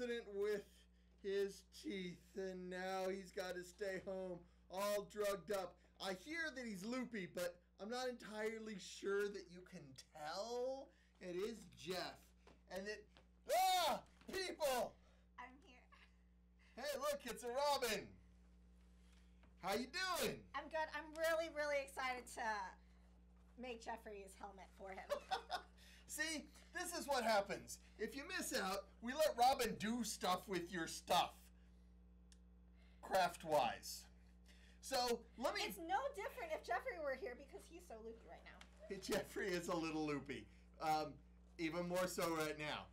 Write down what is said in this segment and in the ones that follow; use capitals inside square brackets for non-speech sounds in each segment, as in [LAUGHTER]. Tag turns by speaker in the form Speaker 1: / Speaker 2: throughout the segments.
Speaker 1: incident with his teeth, and now he's got to stay home all drugged up. I hear that he's loopy, but I'm not entirely sure that you can tell. It is Jeff. And that. Ah! People!
Speaker 2: I'm here.
Speaker 1: Hey, look, it's a Robin. How you doing?
Speaker 2: I'm good. I'm really, really excited to make Jeffrey's helmet for him. [LAUGHS]
Speaker 1: See, this is what happens. If you miss out, we let Robin do stuff with your stuff. Craft wise. So, let me.
Speaker 2: it's no different if Jeffrey were here because he's so loopy right now. [LAUGHS]
Speaker 1: Jeffrey is a little loopy. Um, even more so right now.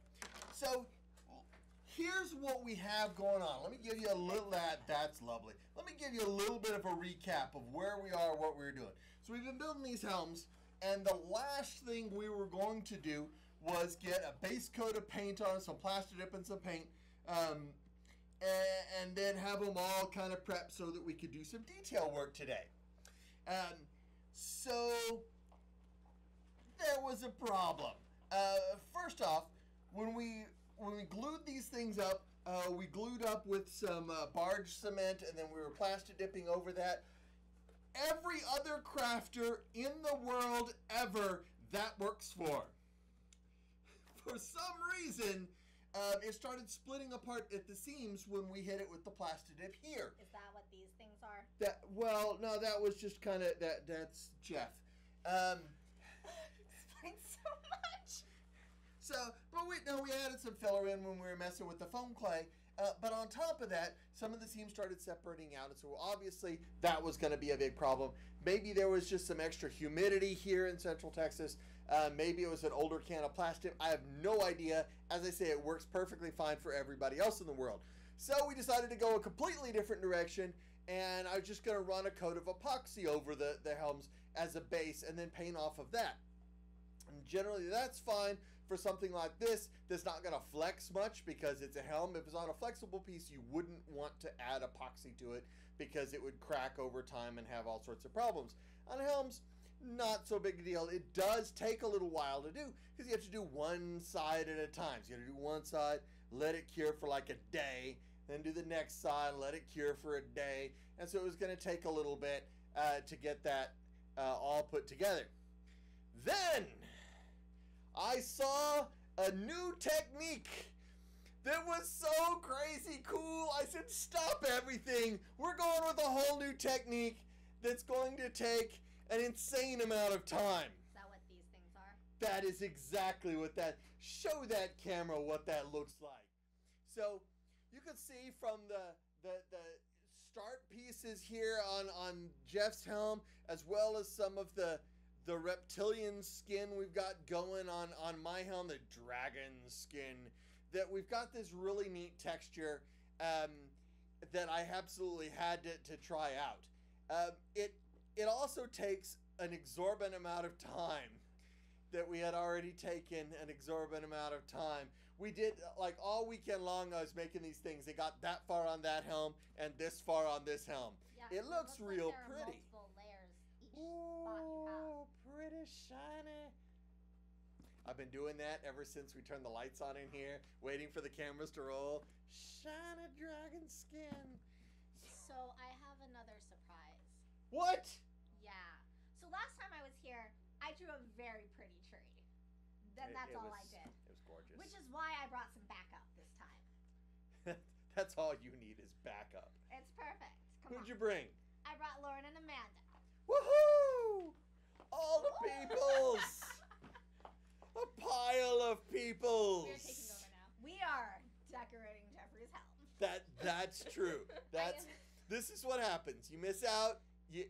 Speaker 1: So, here's what we have going on. Let me give you a little that that's lovely. Let me give you a little bit of a recap of where we are, what we're doing. So we've been building these helms, and the last thing we were going to do was get a base coat of paint on, some Plasti Dip and some paint, um, and, and then have them all kind of prepped so that we could do some detail work today. Um, so there was a problem. Uh, first off, when we when we glued these things up, uh, we glued up with some uh, barge cement, and then we were Plasti Dipping over that. Every other crafter in the world ever that works for. For some reason, um, it started splitting apart at the seams when we hit it with the Plasti Dip here.
Speaker 2: Is that what these things are?
Speaker 1: That well, no, that was just kind of that. That's Jeff. Um,
Speaker 2: Explains so much.
Speaker 1: So, but we no, we added some filler in when we were messing with the foam clay. Uh, but on top of that, some of the seams started separating out, and so obviously that was going to be a big problem. Maybe there was just some extra humidity here in Central Texas. Uh, maybe it was an older can of plastic. I have no idea. As I say, it works perfectly fine for everybody else in the world. So we decided to go a completely different direction, and I was just going to run a coat of epoxy over the, the helms as a base, and then paint off of that. And generally, that's fine for something like this that's not going to flex much because it's a helm. If it's on a flexible piece, you wouldn't want to add epoxy to it because it would crack over time and have all sorts of problems. On helms, not so big a deal. It does take a little while to do because you have to do one side at a time. So you have to do one side, let it cure for like a day, then do the next side, let it cure for a day. And so it was going to take a little bit uh, to get that uh, all put together. Then I saw a new technique that was so crazy cool. I said, Stop everything. We're going with a whole new technique that's going to take an insane amount of time.
Speaker 2: Is that what these things are?
Speaker 1: That is exactly what that. Show that camera what that looks like. So you can see from the the the start pieces here on on Jeff's helm, as well as some of the the reptilian skin we've got going on on my helm, the dragon skin. That we've got this really neat texture um, that I absolutely had to, to try out. Um, it it also takes an exorbitant amount of time that we had already taken an exorbitant amount of time. We did like all weekend long. I was making these things. They got that far on that helm and this far on this helm.
Speaker 2: Yeah,
Speaker 1: it looks
Speaker 2: like
Speaker 1: real
Speaker 2: are
Speaker 1: pretty.
Speaker 2: Multiple layers each spot you have.
Speaker 1: Ooh, pretty shiny. I've been doing that ever since we turned the lights on in here, waiting for the cameras to roll. Shiny dragon skin.
Speaker 2: So I have another surprise.
Speaker 1: What?
Speaker 2: Last time I was here, I drew a very pretty tree. Then
Speaker 1: It-
Speaker 2: that's
Speaker 1: it
Speaker 2: all
Speaker 1: was-
Speaker 2: I did.
Speaker 1: It was gorgeous.
Speaker 2: Which is why I brought some backup this time. [LAUGHS]
Speaker 1: That's all you need is backup.
Speaker 2: It's perfect. Come
Speaker 1: Who'd
Speaker 2: on.
Speaker 1: you bring?
Speaker 2: I brought Lauren and Amanda.
Speaker 1: Woohoo! All the peoples! A pile of peoples!
Speaker 2: We're taking over now. We are decorating Jeffrey's house.
Speaker 1: That that's true. [LAUGHS] That's this is what happens. You miss out. You,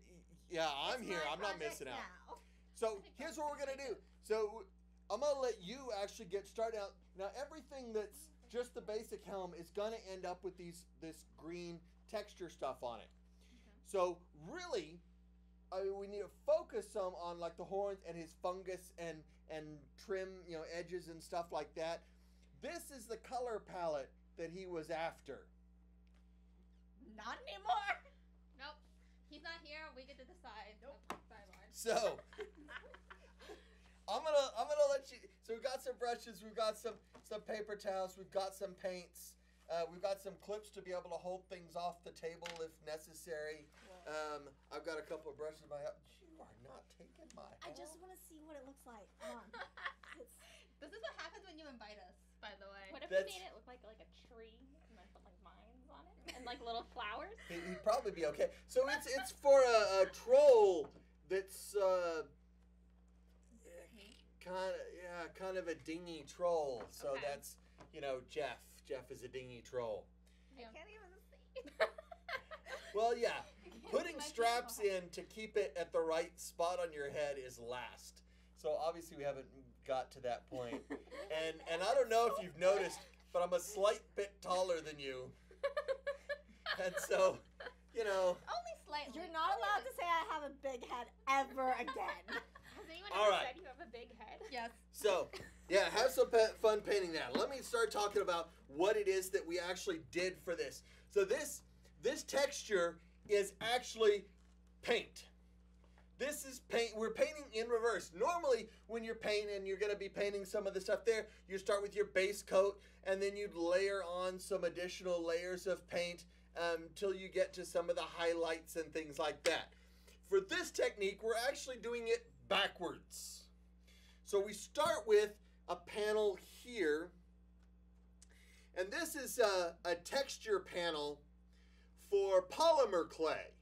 Speaker 1: yeah, I'm
Speaker 2: It's
Speaker 1: here. I'm not missing out.
Speaker 2: now.
Speaker 1: So [LAUGHS] here's what we're gonna do. So I'm gonna let you actually get started out. Now everything that's just the basic helm is gonna end up with these this green texture stuff on it. So really, I mean, we need to focus some on like the horns and his fungus and and trim you know edges and stuff like that. This is the color palette that he was after?
Speaker 2: Not anymore.
Speaker 3: Nope. He's not here. We get to decide.
Speaker 2: Nope.
Speaker 3: Sorry, Lauren.
Speaker 1: So I'm gonna I'm gonna let you. So we've got some brushes, we've got some some paper towels, we've got some paints, uh, we've got some clips to be able to hold things off the table if necessary. Um, I've got a couple of brushes in my house. You are not taking my.
Speaker 2: I just want to see what it looks like. Come on. [LAUGHS]
Speaker 3: This is what happens when you invite us, by the way.
Speaker 4: What if
Speaker 1: That's-
Speaker 4: we made it look like like a tree and then put like vines on it and like little flowers?
Speaker 1: He- He'd probably be okay. So it's it's for a, a troll that's uh, kind of yeah, kind of a dingy troll. So
Speaker 4: Okay.
Speaker 1: that's you know Jeff. Jeff is a dingy troll.
Speaker 2: I can't even see. [LAUGHS]
Speaker 1: Well, yeah. Putting straps in to keep it at the right spot on your head is last. So obviously we haven't got to that point. [LAUGHS] And and I don't know if you've noticed, but I'm a slight bit taller than you. [LAUGHS] And so, you know,
Speaker 3: Only slightly.
Speaker 2: You're not allowed to say I have a big head ever [LAUGHS] again.
Speaker 4: Has anyone
Speaker 1: All
Speaker 4: ever
Speaker 1: right.
Speaker 4: said you have a big head?
Speaker 3: Yes.
Speaker 1: so yeah, have some pa- fun painting that. Let me start talking about what it is that we actually did for this. So this this texture is actually paint. This is paint. We're painting in reverse. Normally, when you're painting, you're going to be painting some of the stuff there. You start with your base coat, and then you'd layer on some additional layers of paint um, till you get to some of the highlights and things like that. For this technique, we're actually doing it backwards. So we start with a panel here, and this is a, a texture panel for polymer clay.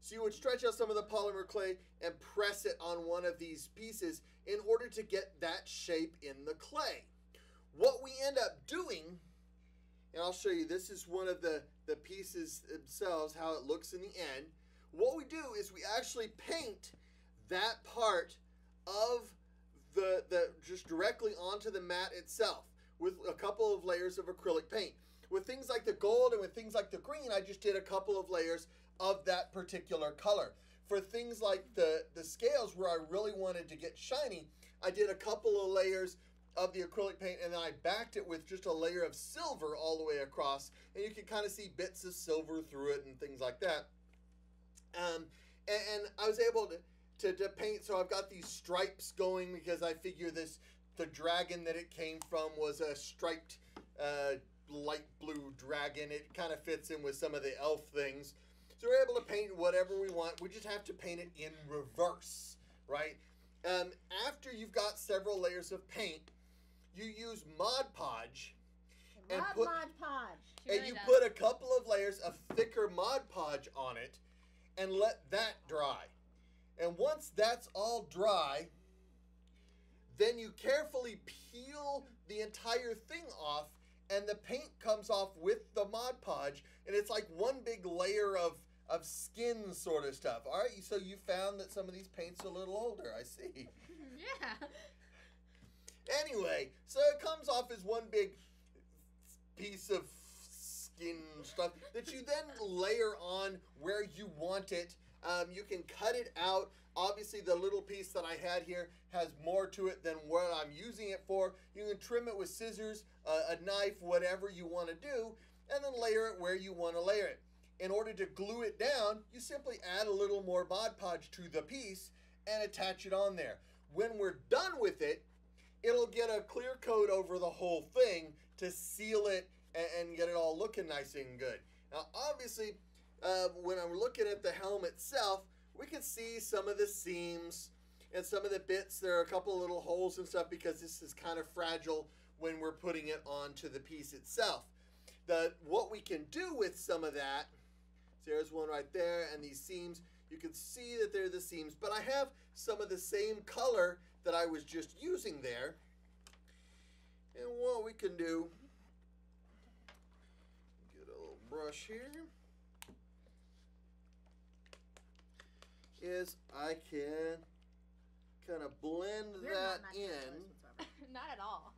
Speaker 1: So you would stretch out some of the polymer clay and press it on one of these pieces in order to get that shape in the clay. What we end up doing, and I'll show you, this is one of the, the pieces themselves, how it looks in the end. What we do is we actually paint that part of the, the just directly onto the mat itself with a couple of layers of acrylic paint. With things like the gold and with things like the green, I just did a couple of layers of that particular color. For things like the, the scales where I really wanted to get shiny, I did a couple of layers of the acrylic paint and then I backed it with just a layer of silver all the way across. And you can kind of see bits of silver through it and things like that. Um, and, and I was able to, to, to paint, so I've got these stripes going because I figure this, the dragon that it came from was a striped uh, light blue dragon. It kind of fits in with some of the elf things. So we're able to paint whatever we want. We just have to paint it in reverse, right? Um, after you've got several layers of paint, you use Mod Podge And put-
Speaker 2: Mod Podge.
Speaker 3: She
Speaker 1: and
Speaker 3: really
Speaker 1: you
Speaker 3: does.
Speaker 1: put a couple of layers of thicker Mod Podge on it and let that dry. And once that's all dry, then you carefully peel the entire thing off and the paint comes off with the Mod Podge and it's like one big layer of of skin sort of stuff. All right, so you found that some of these paints are a little older. I see. [LAUGHS]
Speaker 3: yeah.
Speaker 1: Anyway, so it comes off as one big piece of skin stuff that you then layer on where you want it. Um, you can cut it out. Obviously, the little piece that I had here has more to it than what I'm using it for. You can trim it with scissors, uh, a knife, whatever you want to do, and then layer it where you want to layer it. In order to glue it down, you simply add a little more Mod Podge to the piece and attach it on there. When we're done with it, it'll get a clear coat over the whole thing to seal it and, and get it all looking nice and good. Now, obviously, uh, when I'm looking at the helm itself, we can see some of the seams and some of the bits. There are a couple of little holes and stuff because this is kind of fragile when we're putting it onto the piece itself. The what we can do with some of that, so there's one right there, and these seams, you can see that they're the seams, but I have some of the same color that I was just using there. And what we can do, get a little brush here, is I can kind of blend
Speaker 2: You're
Speaker 1: that
Speaker 2: not
Speaker 1: in.
Speaker 2: matching colors whatsoever. [LAUGHS] [LAUGHS]
Speaker 3: Not at all.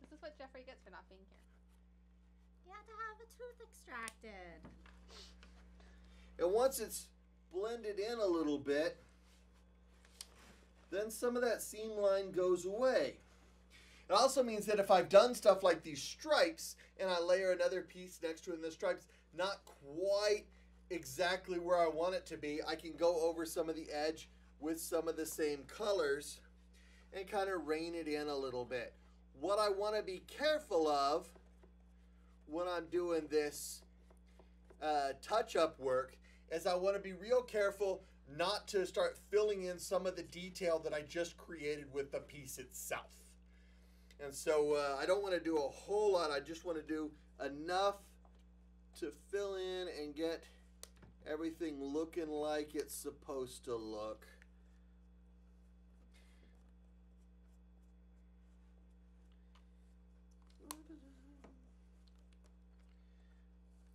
Speaker 3: This is what Jeffrey gets for not being here.
Speaker 2: You have to have a tooth extracted.
Speaker 1: And once it's blended in a little bit, then some of that seam line goes away. It also means that if I've done stuff like these stripes and I layer another piece next to it and the stripes not quite exactly where I want it to be, I can go over some of the edge with some of the same colors and kind of rein it in a little bit. What I want to be careful of when I'm doing this uh, touch up work is I want to be real careful not to start filling in some of the detail that I just created with the piece itself. And so uh, I don't want to do a whole lot. I just want to do enough to fill in and get everything looking like it's supposed to look.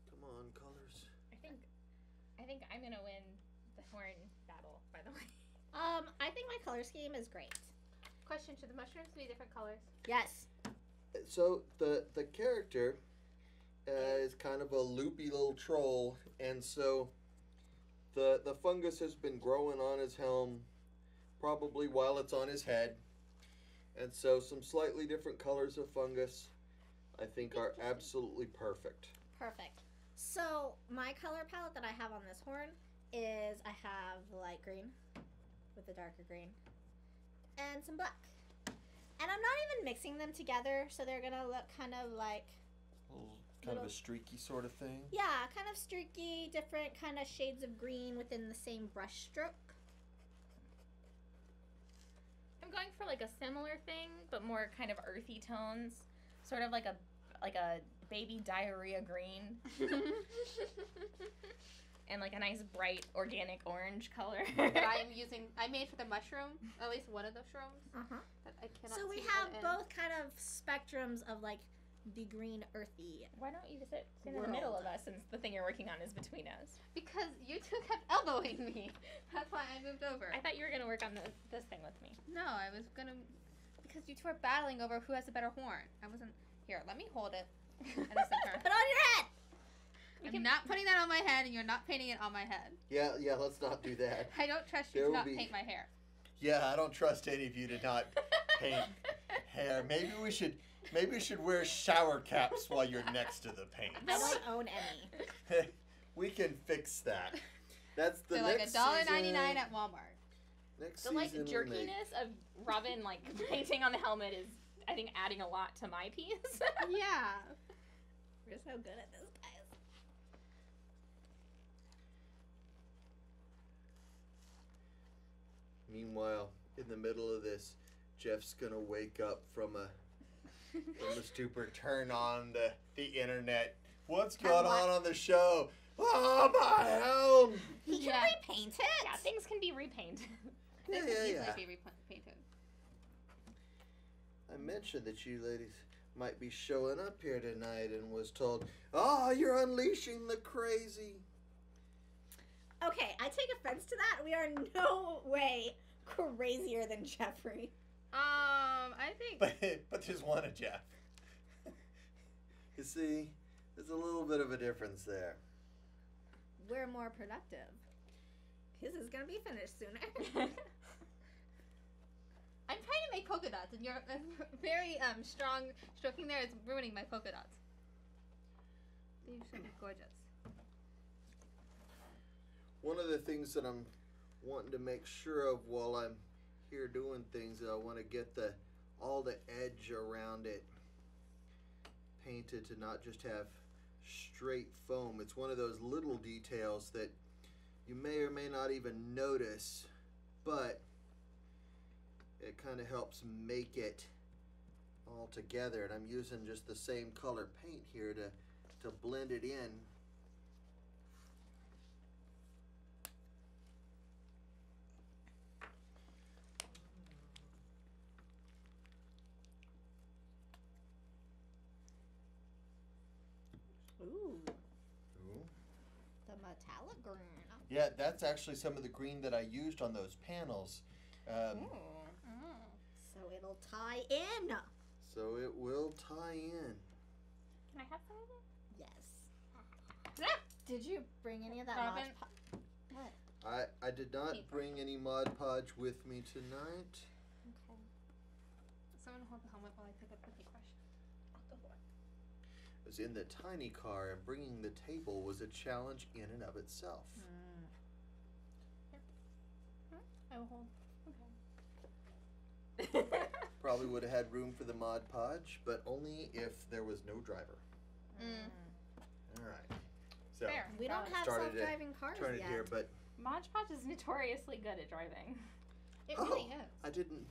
Speaker 1: Come on, colors.
Speaker 4: I think, I think I'm gonna win the horn battle. By the way.
Speaker 2: Um, I think my color scheme is great.
Speaker 3: Question: Should the mushrooms be different colors?
Speaker 2: Yes.
Speaker 1: So the the character uh, is kind of a loopy little troll, and so the the fungus has been growing on his helm, probably while it's on his head, and so some slightly different colors of fungus, I think, are absolutely perfect.
Speaker 2: Perfect. So my color palette that I have on this horn is I have light green with the darker green and some black. And I'm not even mixing them together, so they're gonna look kind of like
Speaker 1: kind of a streaky sort of thing.
Speaker 2: yeah, kind of streaky, different kind of shades of green within the same brush stroke.
Speaker 4: I'm going for like a similar thing, but more kind of earthy tones, sort of like a like a baby diarrhea green, [LAUGHS] [LAUGHS] and like a nice bright organic orange color. [LAUGHS]
Speaker 3: that [LAUGHS] I'm using. I made for the mushroom. At least one of the shrooms
Speaker 2: Uh-huh.
Speaker 3: that I cannot.
Speaker 2: So we
Speaker 3: see
Speaker 2: have both kind of spectrums of like the green earthy.
Speaker 4: Why don't you sit in the middle of us since the thing you're working on is between us?
Speaker 3: because you two kept [LAUGHS] elbowing me. That's why I moved over.
Speaker 4: I thought you were gonna work on the, this thing with me.
Speaker 3: no, I was gonna because you two are battling over who has the better horn. I wasn't here. Let me hold it in the.
Speaker 2: Put on your head.
Speaker 4: We
Speaker 3: I'm
Speaker 4: can-
Speaker 3: not putting that on my head, and you're not painting it on my head.
Speaker 1: Yeah, yeah. Let's not do that. [LAUGHS]
Speaker 3: I don't trust you
Speaker 1: There
Speaker 3: to not
Speaker 1: be-
Speaker 3: paint my hair.
Speaker 1: Yeah, I don't trust any of you to not paint [LAUGHS] hair. Maybe we should maybe we should wear shower caps while you're next to the paint.
Speaker 2: I don't [LAUGHS] own any.
Speaker 1: we can fix that. That's the
Speaker 3: They're like a
Speaker 1: next
Speaker 3: dollar
Speaker 1: season-
Speaker 3: ninety nine at Walmart.
Speaker 1: Next
Speaker 4: the like
Speaker 1: season we'll make-
Speaker 4: jerkiness of Robin like painting on the helmet is, I think, adding a lot to my piece.
Speaker 3: yeah.
Speaker 2: We're so good at this,
Speaker 1: Meanwhile, in the middle of this, Jeff's gonna wake up from a from a stupor, turn on the the internet. What's
Speaker 2: Have
Speaker 1: going
Speaker 2: what?
Speaker 1: on on the show? Oh my helm!
Speaker 2: He can
Speaker 3: Yeah.
Speaker 2: repaint it.
Speaker 4: yeah, things can be repainted.
Speaker 1: Yeah, yeah,
Speaker 3: could
Speaker 1: yeah.
Speaker 3: be repainted.
Speaker 1: I mentioned that you ladies might be showing up here tonight and was told, "Oh, you're unleashing the crazy."
Speaker 2: Okay, I take offense to that. We are no way crazier than Jeffrey.
Speaker 3: Um, I think
Speaker 1: But but there's one of Jeff. you see, there's a little bit of a difference there.
Speaker 2: We're more productive. His is gonna be finished sooner. [LAUGHS] [LAUGHS]
Speaker 3: I'm trying to make polka dots, and your [LAUGHS] very um strong stroking there is ruining my polka dots. These should be gorgeous.
Speaker 1: One of the things that I'm wanting to make sure of while I'm here doing things, that I want to get the all the edge around it painted to not just have straight foam. It's one of those little details that you may or may not even notice, but it kind of helps make it all together. And I'm using just the same color paint here to to blend it in.
Speaker 2: Ooh,
Speaker 1: Ooh.
Speaker 2: the metallic green.
Speaker 1: Yeah, that's actually some of the green that I used on those panels. Um,
Speaker 2: So it'll tie in.
Speaker 1: so it will tie in.
Speaker 4: Can I have some of it?
Speaker 2: Yes. Did you bring any of that
Speaker 3: Robin?
Speaker 2: Mod Po- What?
Speaker 1: I, I did not
Speaker 3: Keep
Speaker 1: bring any Mod Podge with me tonight.
Speaker 2: Okay.
Speaker 3: Someone hold the helmet while I pick up the paintbrush.
Speaker 1: Was in the tiny car, and bringing the table was a challenge in and of itself.
Speaker 3: I will hold. [LAUGHS]
Speaker 1: Probably would have had room for the Mod Podge, but only if there was no driver.
Speaker 3: Mm.
Speaker 1: All right. So
Speaker 4: Fair.
Speaker 2: We don't have self-driving cars yet.
Speaker 1: here, but
Speaker 4: Mod Podge is notoriously good at driving.
Speaker 3: It
Speaker 1: Oh.
Speaker 3: really is.
Speaker 1: I didn't.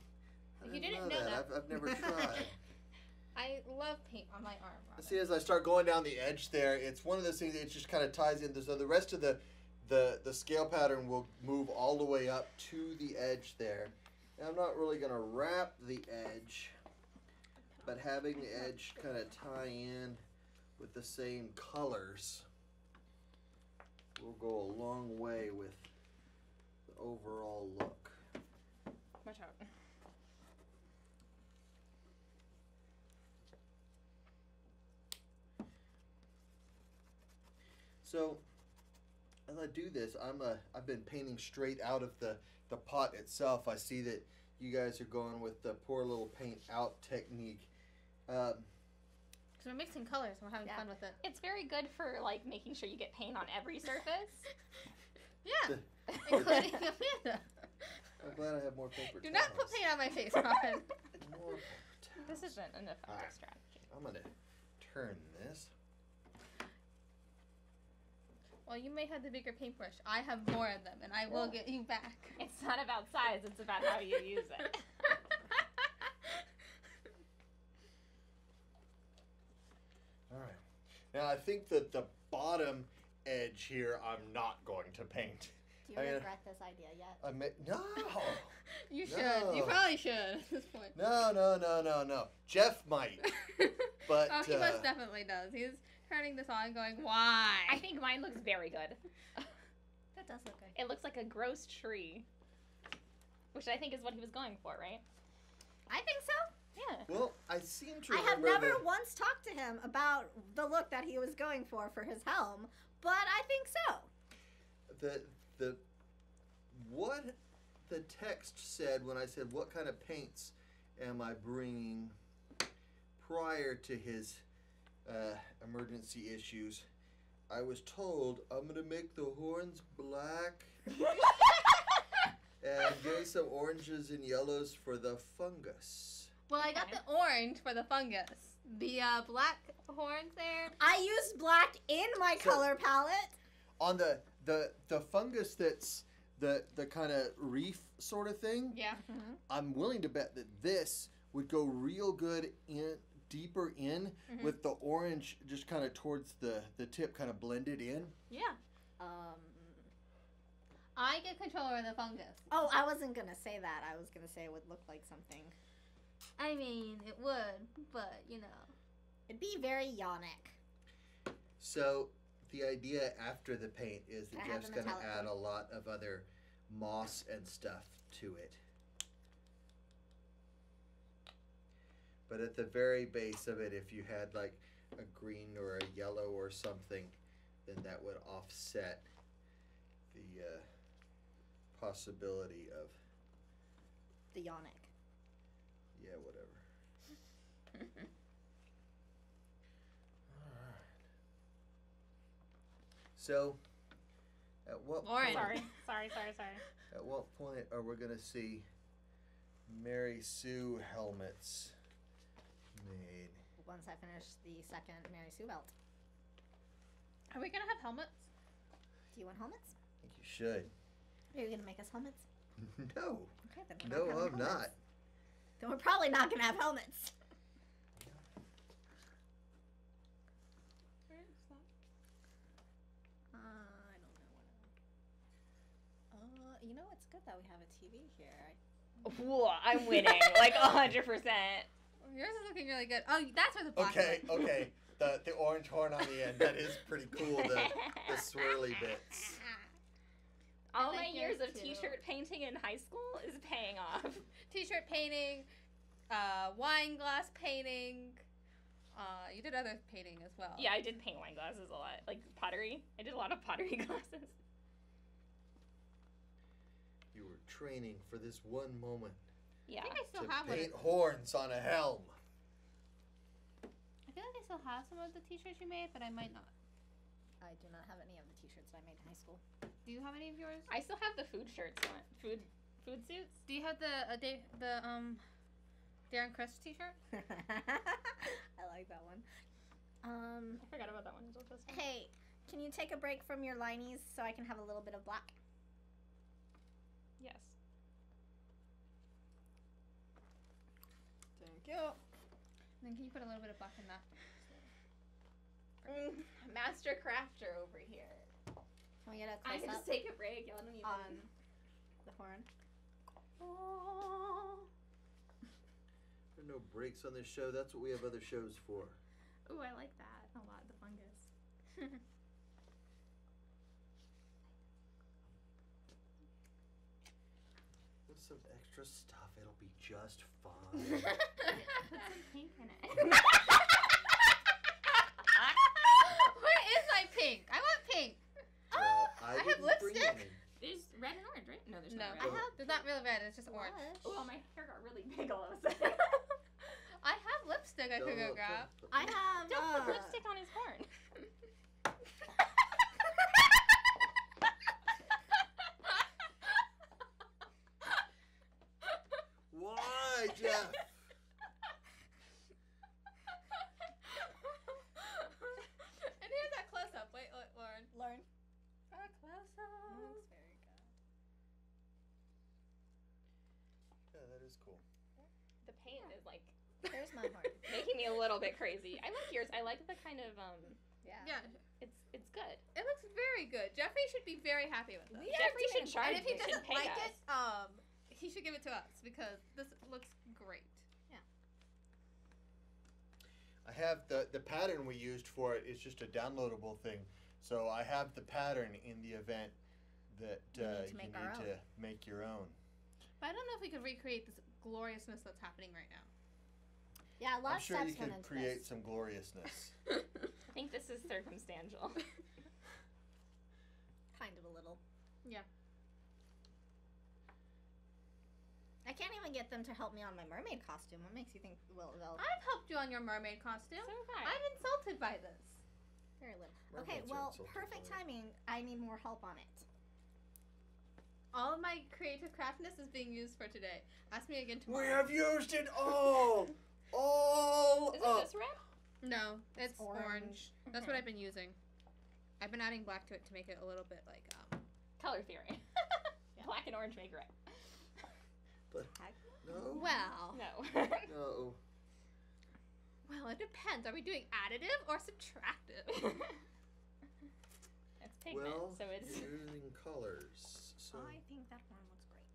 Speaker 1: I
Speaker 3: You
Speaker 1: didn't
Speaker 3: didn't know that.
Speaker 1: I've, I've never tried. [LAUGHS]
Speaker 3: I love paint on my arm. Robin.
Speaker 1: See, as I start going down the edge there, it's one of those things that just kind of ties in. So the rest of the, the the scale pattern will move all the way up to the edge there. And I'm not really gonna wrap the edge, but having the edge kind of tie in with the same colors will go a long way with the overall look.
Speaker 4: Watch out.
Speaker 1: So, as I do this, I'm a I've been painting straight out of the the pot itself. I see that you guys are going with the poor little paint out technique. Um,
Speaker 3: So we're mixing colors. We're having
Speaker 2: Yeah.
Speaker 3: fun with it.
Speaker 4: It's very good for like making sure you get paint on every surface. [LAUGHS] [LAUGHS]
Speaker 3: Yeah,
Speaker 1: The- [LAUGHS]
Speaker 3: including Amanda.
Speaker 1: I'm glad I have more paper.
Speaker 3: Do not put paint on my face, Robin.
Speaker 1: More paper
Speaker 4: this isn't an effective
Speaker 1: Alright.
Speaker 4: strategy.
Speaker 1: I'm gonna turn this.
Speaker 3: Well, you may have the bigger paintbrush. I have more of them, and I will get you back.
Speaker 4: It's not about size, it's about how you use it. [LAUGHS]
Speaker 1: All right. Now I think that the bottom edge here, I'm not going to paint.
Speaker 2: Do you
Speaker 1: I mean-
Speaker 2: regret this idea yet?
Speaker 1: I may, no. [LAUGHS]
Speaker 3: You should. You probably should at this point.
Speaker 1: No, no, no, no, no. Jeff might, [LAUGHS] but
Speaker 3: oh, he
Speaker 1: uh,
Speaker 3: most definitely does. He's turning this on, going, "Why?"
Speaker 4: I think mine looks very good. [LAUGHS]
Speaker 2: That does look good.
Speaker 4: It looks like a gross tree. Which I think is what he was going for, right?
Speaker 2: I think so.
Speaker 4: Yeah.
Speaker 1: well, I seem to
Speaker 2: I have never
Speaker 1: that-
Speaker 2: once talked to him about the look that he was going for for his helm, but I think so.
Speaker 1: the the what the text said when I said what kind of paints am I bringing prior to his uh, emergency issues. I was told I'm gonna make the horns black [LAUGHS] and give me some oranges and yellows for the fungus.
Speaker 3: well, I got the orange for the fungus. The uh, black horns there.
Speaker 2: I used black in my
Speaker 1: So-
Speaker 2: color palette.
Speaker 1: On the the the fungus that's the the kind of reef sort of thing.
Speaker 3: Yeah.
Speaker 1: I'm willing to bet that this would go real good in deeper in
Speaker 3: Mhm.
Speaker 1: with the orange just kind of towards the the tip kind of blended in.
Speaker 3: Yeah.
Speaker 2: Um.
Speaker 3: I get control over the fungus.
Speaker 2: Oh, I wasn't gonna say that. I was gonna say it would look like something.
Speaker 3: I mean, it would, but you know.
Speaker 2: It'd be very yonic.
Speaker 1: So the idea after the paint is that
Speaker 2: I
Speaker 1: Jeff's going to add a lot of other moss and stuff to it. But at the very base of it, if you had like a green or a yellow or something, then that would offset the uh, possibility of
Speaker 2: The yonic.
Speaker 1: yeah, whatever. Alright. [LAUGHS] So, at what
Speaker 3: Lauren.
Speaker 1: point?
Speaker 4: sorry, [LAUGHS] sorry, sorry, sorry.
Speaker 1: At what point are we gonna see Mary Sue helmets made?
Speaker 2: Once I finish the second Mary Sue belt.
Speaker 3: Are we gonna have helmets?
Speaker 2: Do you want helmets?
Speaker 1: I think you should.
Speaker 2: Are you gonna make us helmets? [LAUGHS]
Speaker 1: no,
Speaker 2: Okay, then we're
Speaker 1: no,
Speaker 2: having
Speaker 1: I'm
Speaker 2: helmets.
Speaker 1: not.
Speaker 2: Then we're probably not gonna have helmets. Uh, I don't know what. Uh, you know it's good that we have a TV here. I,
Speaker 4: Whoa, I'm winning, like hundred percent.
Speaker 3: Yours is looking really good. Oh, that's where the black.
Speaker 1: Okay,
Speaker 3: went.
Speaker 1: okay. [LAUGHS] The the orange horn on the end. That is pretty cool. The the [LAUGHS] swirly bits.
Speaker 4: All my years of
Speaker 3: too.
Speaker 4: T-shirt painting in high school is paying off. [LAUGHS]
Speaker 3: T-shirt painting, uh, wine glass painting. Uh, you did other painting as well.
Speaker 4: Yeah, I did paint wine glasses a lot, like pottery. I did a lot of pottery glasses.
Speaker 1: You were training for this one moment.
Speaker 4: Yeah.
Speaker 3: I think I still
Speaker 1: to
Speaker 3: have one.
Speaker 1: paint horns on a helm.
Speaker 3: I feel like I still have some of the t-shirts you made, but I might not.
Speaker 2: I do not have any of the t-shirts that I made in high school.
Speaker 3: Do you have any of yours?
Speaker 4: I still have the food shirts on. Food food suits.
Speaker 3: Do you have the uh, da- the um Darren Criss t-shirt? [LAUGHS]
Speaker 2: I like that one. Um,
Speaker 4: I forgot about that one. Is what this one?
Speaker 2: hey, can you take a break from your linies so I can have a little bit of black?
Speaker 4: Yes.
Speaker 2: Thank you.
Speaker 3: And then can you put a little bit of black in that?
Speaker 4: Mm, Master crafter over here.
Speaker 2: Can we get a
Speaker 4: I
Speaker 2: close
Speaker 4: can
Speaker 2: up
Speaker 4: just take a break. Y'all don't even.
Speaker 2: on the horn?
Speaker 1: There are no breaks on this show. That's what we have other shows for.
Speaker 4: Ooh, I like that a lot. The fungus.
Speaker 1: With some extra [LAUGHS] stuff, it'll be just fine. [LAUGHS]
Speaker 4: Put some pink in it. [LAUGHS]
Speaker 3: Where is my pink? I want pink.
Speaker 1: well,
Speaker 3: I have lipstick.
Speaker 1: any.
Speaker 4: There's red and orange, right? No, there's
Speaker 3: No,
Speaker 4: not
Speaker 3: I
Speaker 4: red.
Speaker 3: have. There's not real red. It's just orange.
Speaker 2: Blush.
Speaker 4: Oh, my hair got really big all of a sudden. [LAUGHS]
Speaker 3: I have lipstick. I could go grab.
Speaker 2: I have.
Speaker 4: Don't
Speaker 2: uh,
Speaker 4: put lipstick on his horn.
Speaker 1: Why, Jeff? [LAUGHS]
Speaker 3: and here's that close up. Wait, wait, Lauren.
Speaker 2: Learn.
Speaker 3: A close up.
Speaker 2: Looks very good.
Speaker 1: Yeah, that is cool.
Speaker 4: the paint is like
Speaker 2: There's my heart. [LAUGHS]
Speaker 4: making me a little bit crazy. I like yours. I like the kind of um.
Speaker 2: Yeah.
Speaker 3: Yeah,
Speaker 4: It's it's good.
Speaker 3: it looks very good. Jeffrey should be very happy with
Speaker 2: We
Speaker 3: this.
Speaker 2: are
Speaker 4: Jeffrey should
Speaker 2: doing-
Speaker 4: charge.
Speaker 3: And if he doesn't like
Speaker 4: us.
Speaker 3: it, um, he should give it to us because this looks great. Yeah.
Speaker 1: I have the the pattern we used for it is just a downloadable thing. So I have the pattern in the event that
Speaker 2: We need
Speaker 1: uh,
Speaker 2: to
Speaker 1: you need to make your own.
Speaker 3: But I don't know if we could recreate this gloriousness that's happening right now.
Speaker 2: Yeah, a lot
Speaker 1: I'm
Speaker 2: of
Speaker 1: sure
Speaker 2: steps
Speaker 1: you
Speaker 2: went
Speaker 1: could create
Speaker 2: this.
Speaker 1: some gloriousness. [LAUGHS]
Speaker 4: I think this is circumstantial. [LAUGHS]
Speaker 2: Kind of a little.
Speaker 3: Yeah.
Speaker 2: I can't even get them to help me on my mermaid costume. What makes you think will they'll
Speaker 3: I've helped you on your mermaid costume.
Speaker 4: So have I.
Speaker 3: I'm insulted by this.
Speaker 2: very little. Okay,
Speaker 1: Mermaids are
Speaker 2: well, perfect timing. I need more help on it.
Speaker 3: All of my creative craftness is being used for today. Ask me again tomorrow.
Speaker 1: We have used it all, [LAUGHS] all
Speaker 4: Is it
Speaker 1: up.
Speaker 4: this red?
Speaker 3: No, it's orange.
Speaker 2: orange.
Speaker 3: That's what. I've been using. I've been adding black to it to make it a little bit like um.
Speaker 4: Color theory. [LAUGHS] Black and orange make red.
Speaker 1: No,
Speaker 3: Well,
Speaker 4: No.
Speaker 1: no.
Speaker 3: well, it depends. Are we doing additive or subtractive? [LAUGHS]
Speaker 4: it's pigment,
Speaker 1: Well,
Speaker 4: so it's.
Speaker 1: you're using colors. So
Speaker 2: I think that one looks great.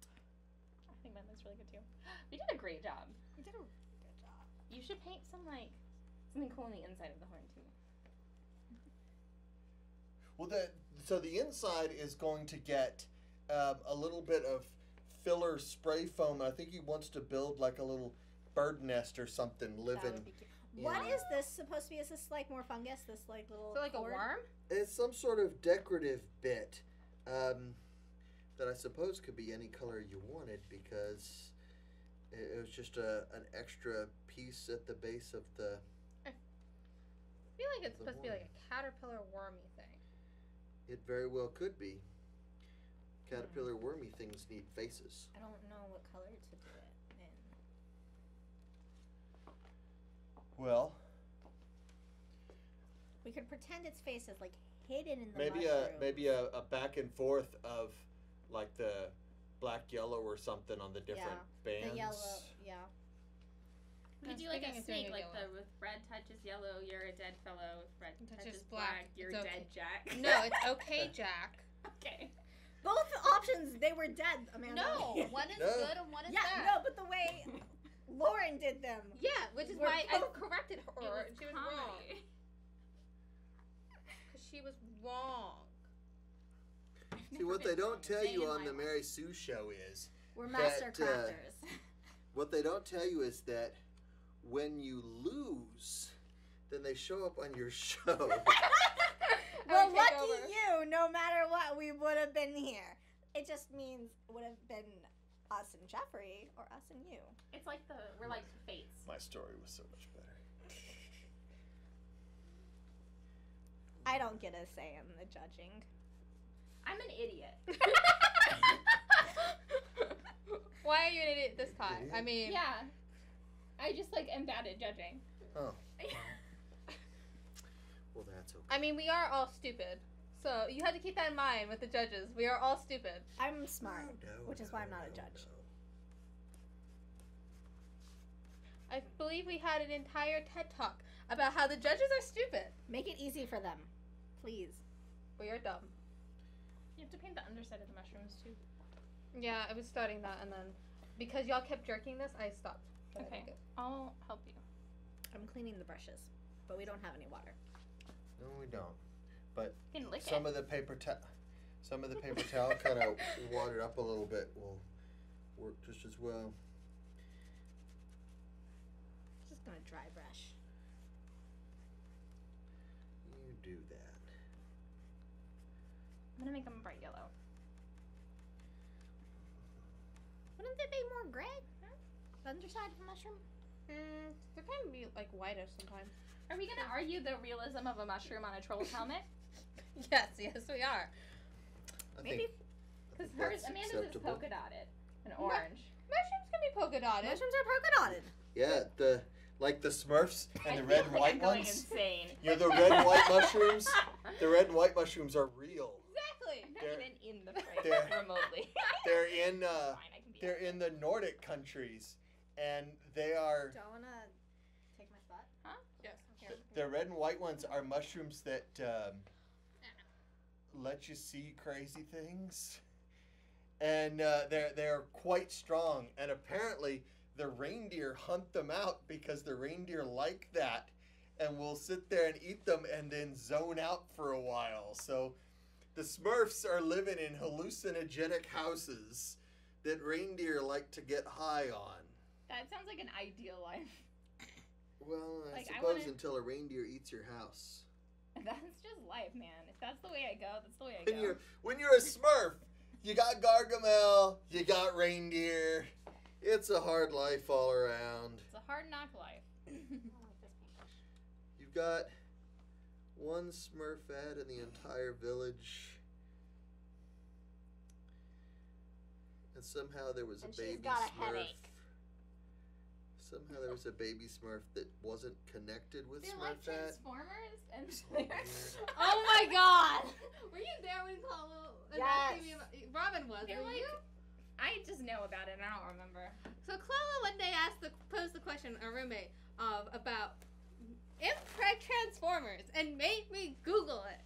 Speaker 4: I think that looks really good too. [GASPS] You did a great job.
Speaker 2: You did a good job.
Speaker 4: You should paint some like something cool on the inside of the horn too.
Speaker 1: well, the so the inside is going to get um, a little bit of filler spray foam. I think he wants to build like a little bird nest or something living.
Speaker 2: would be cute. What
Speaker 1: Yeah.
Speaker 2: is this supposed to be? Is this like more fungus? This like little
Speaker 3: so like a worm?
Speaker 1: It's some sort of decorative bit um, that I suppose could be any color you wanted because it, it was just a an extra piece at the base of the.
Speaker 3: I feel like it's
Speaker 1: The
Speaker 3: supposed to be like a caterpillar wormy thing.
Speaker 1: It very well could be. Caterpillar wormy things need faces.
Speaker 2: I don't know what color to do it in.
Speaker 1: Well,
Speaker 2: We could pretend its face is like hidden in the
Speaker 1: maybe a
Speaker 2: mushroom.
Speaker 1: maybe a, a back and forth of like the black yellow or something on the different bands.
Speaker 2: the yellow. Yeah.
Speaker 4: We
Speaker 3: I
Speaker 4: could
Speaker 3: was
Speaker 4: do like a
Speaker 3: thinking of doing
Speaker 4: snake,
Speaker 3: a
Speaker 4: like
Speaker 3: yellow.
Speaker 4: the with red touches yellow, you're a dead fellow. With red
Speaker 3: Touches
Speaker 4: touches
Speaker 3: black,
Speaker 4: black, you're
Speaker 3: it's okay.
Speaker 4: dead Jack.
Speaker 3: No, it's [LAUGHS] okay, Jack.
Speaker 4: okay.
Speaker 2: Both options, they were dead, Amanda.
Speaker 3: No, [LAUGHS] one is
Speaker 1: No.
Speaker 3: good and one is
Speaker 2: yeah,
Speaker 3: bad.
Speaker 2: no, but the way Lauren did them.
Speaker 3: Yeah, which is
Speaker 2: We're
Speaker 3: why I
Speaker 2: both-
Speaker 3: corrected
Speaker 4: It
Speaker 3: her.
Speaker 4: was
Speaker 3: and she was wrong.
Speaker 4: comedy.
Speaker 3: Because she was wrong.
Speaker 1: See what they don't tell you on the Mary Sue show is
Speaker 2: We're master
Speaker 1: That, uh,
Speaker 2: crafters. [LAUGHS]
Speaker 1: what they don't tell you is that when you lose, then they show up on your show. [LAUGHS]
Speaker 2: well,
Speaker 3: take
Speaker 2: lucky
Speaker 3: over.
Speaker 2: you. No matter what, we would have been here. It just means would have been us and Jeffrey or us and you.
Speaker 4: It's like the we're like fates.
Speaker 1: My story was so much better.
Speaker 2: I don't get a say in the judging.
Speaker 4: I'm an idiot. [LAUGHS] [LAUGHS]
Speaker 3: Why are you an idiot this time? I mean,
Speaker 4: yeah. I just like am bad at judging.
Speaker 1: Oh. [LAUGHS] Well, that's okay.
Speaker 3: I mean, we are all stupid. So you have to keep that in mind with the judges. We are all stupid.
Speaker 2: I'm smart,
Speaker 1: No,
Speaker 2: which is why I'm not a
Speaker 1: no,
Speaker 2: judge.
Speaker 3: I believe we had an entire TED talk about how the judges are stupid.
Speaker 2: Make it easy for them, please.
Speaker 3: We are dumb.
Speaker 4: You have to paint the underside of the mushrooms too.
Speaker 3: Yeah, I was starting that, and then because y'all kept jerking this, I stopped. But I
Speaker 4: Okay. I'll help you.
Speaker 2: I'm cleaning the brushes, but we don't have any water.
Speaker 1: No, we don't.
Speaker 4: You can lick
Speaker 1: Some
Speaker 4: it.
Speaker 1: of the paper towel, some of the paper towel [LAUGHS] kind of watered up a little bit will work just as well.
Speaker 2: Just gonna dry brush.
Speaker 1: You do that.
Speaker 4: I'm gonna make them bright yellow.
Speaker 2: Wouldn't they be more gray? The underside of a mushroom?
Speaker 3: Mm, they can be like whitish sometimes.
Speaker 4: Are we gonna argue the realism of a mushroom on a troll's [LAUGHS] helmet?
Speaker 3: yes, yes, we are.
Speaker 1: I
Speaker 2: Maybe.
Speaker 4: Because hers,
Speaker 1: that's
Speaker 4: Amanda's is polka dotted and orange.
Speaker 3: Mushrooms can be polka dotted.
Speaker 2: Mushrooms are polka dotted.
Speaker 1: Yeah, the like the Smurfs and
Speaker 4: I
Speaker 1: the red and
Speaker 4: like
Speaker 1: white
Speaker 4: I'm going
Speaker 1: ones.
Speaker 4: insane. [LAUGHS]
Speaker 1: You know the red and white mushrooms. The red and white mushrooms are real.
Speaker 3: Exactly.
Speaker 4: I'm not
Speaker 1: They're-
Speaker 4: even in the frame
Speaker 1: they're- [LAUGHS]
Speaker 4: remotely.
Speaker 1: They're in uh,
Speaker 4: Fine, I can be
Speaker 1: they're in the Nordic countries, and they are
Speaker 2: Do I wanna take my spot?
Speaker 3: Yes.
Speaker 1: The, red and white ones are mushrooms that um, let you see crazy things, and uh, they're they're quite strong. And apparently, the reindeer hunt them out because the reindeer like that, and will sit there and eat them and then zone out for a while. So, the Smurfs are living in hallucinogenic houses that reindeer like to get high on.
Speaker 4: That sounds like an ideal life.
Speaker 1: Well, I
Speaker 4: Like, I
Speaker 1: suppose
Speaker 4: wanna-
Speaker 1: until a reindeer eats your house. [LAUGHS]
Speaker 4: That's just life, man. If that's the way I go, that's the way I
Speaker 1: When
Speaker 4: go.
Speaker 1: you're when you're a Smurf, you got Gargamel, you got reindeer. It's a hard life all around.
Speaker 4: It's a hard knock life. [LAUGHS]
Speaker 1: You've got one Smurfette in the entire village. And somehow there was a
Speaker 2: And she's
Speaker 1: baby
Speaker 2: got a
Speaker 1: Smurf.
Speaker 2: Headache.
Speaker 1: Somehow there was a baby Smurf that wasn't connected with
Speaker 4: They're like
Speaker 1: Smurfette.
Speaker 4: Transformers, and
Speaker 1: So [LAUGHS]
Speaker 4: they're.
Speaker 3: Oh my God! [LAUGHS] Were you there when Chloe and
Speaker 2: Yes.
Speaker 3: me about- Robin was.
Speaker 4: They're
Speaker 3: were
Speaker 4: like-
Speaker 3: you?
Speaker 4: I just know about it, and I don't remember.
Speaker 3: So Chloe one day asked the posed the question, a roommate, of about impreg transformers, and made me Google it.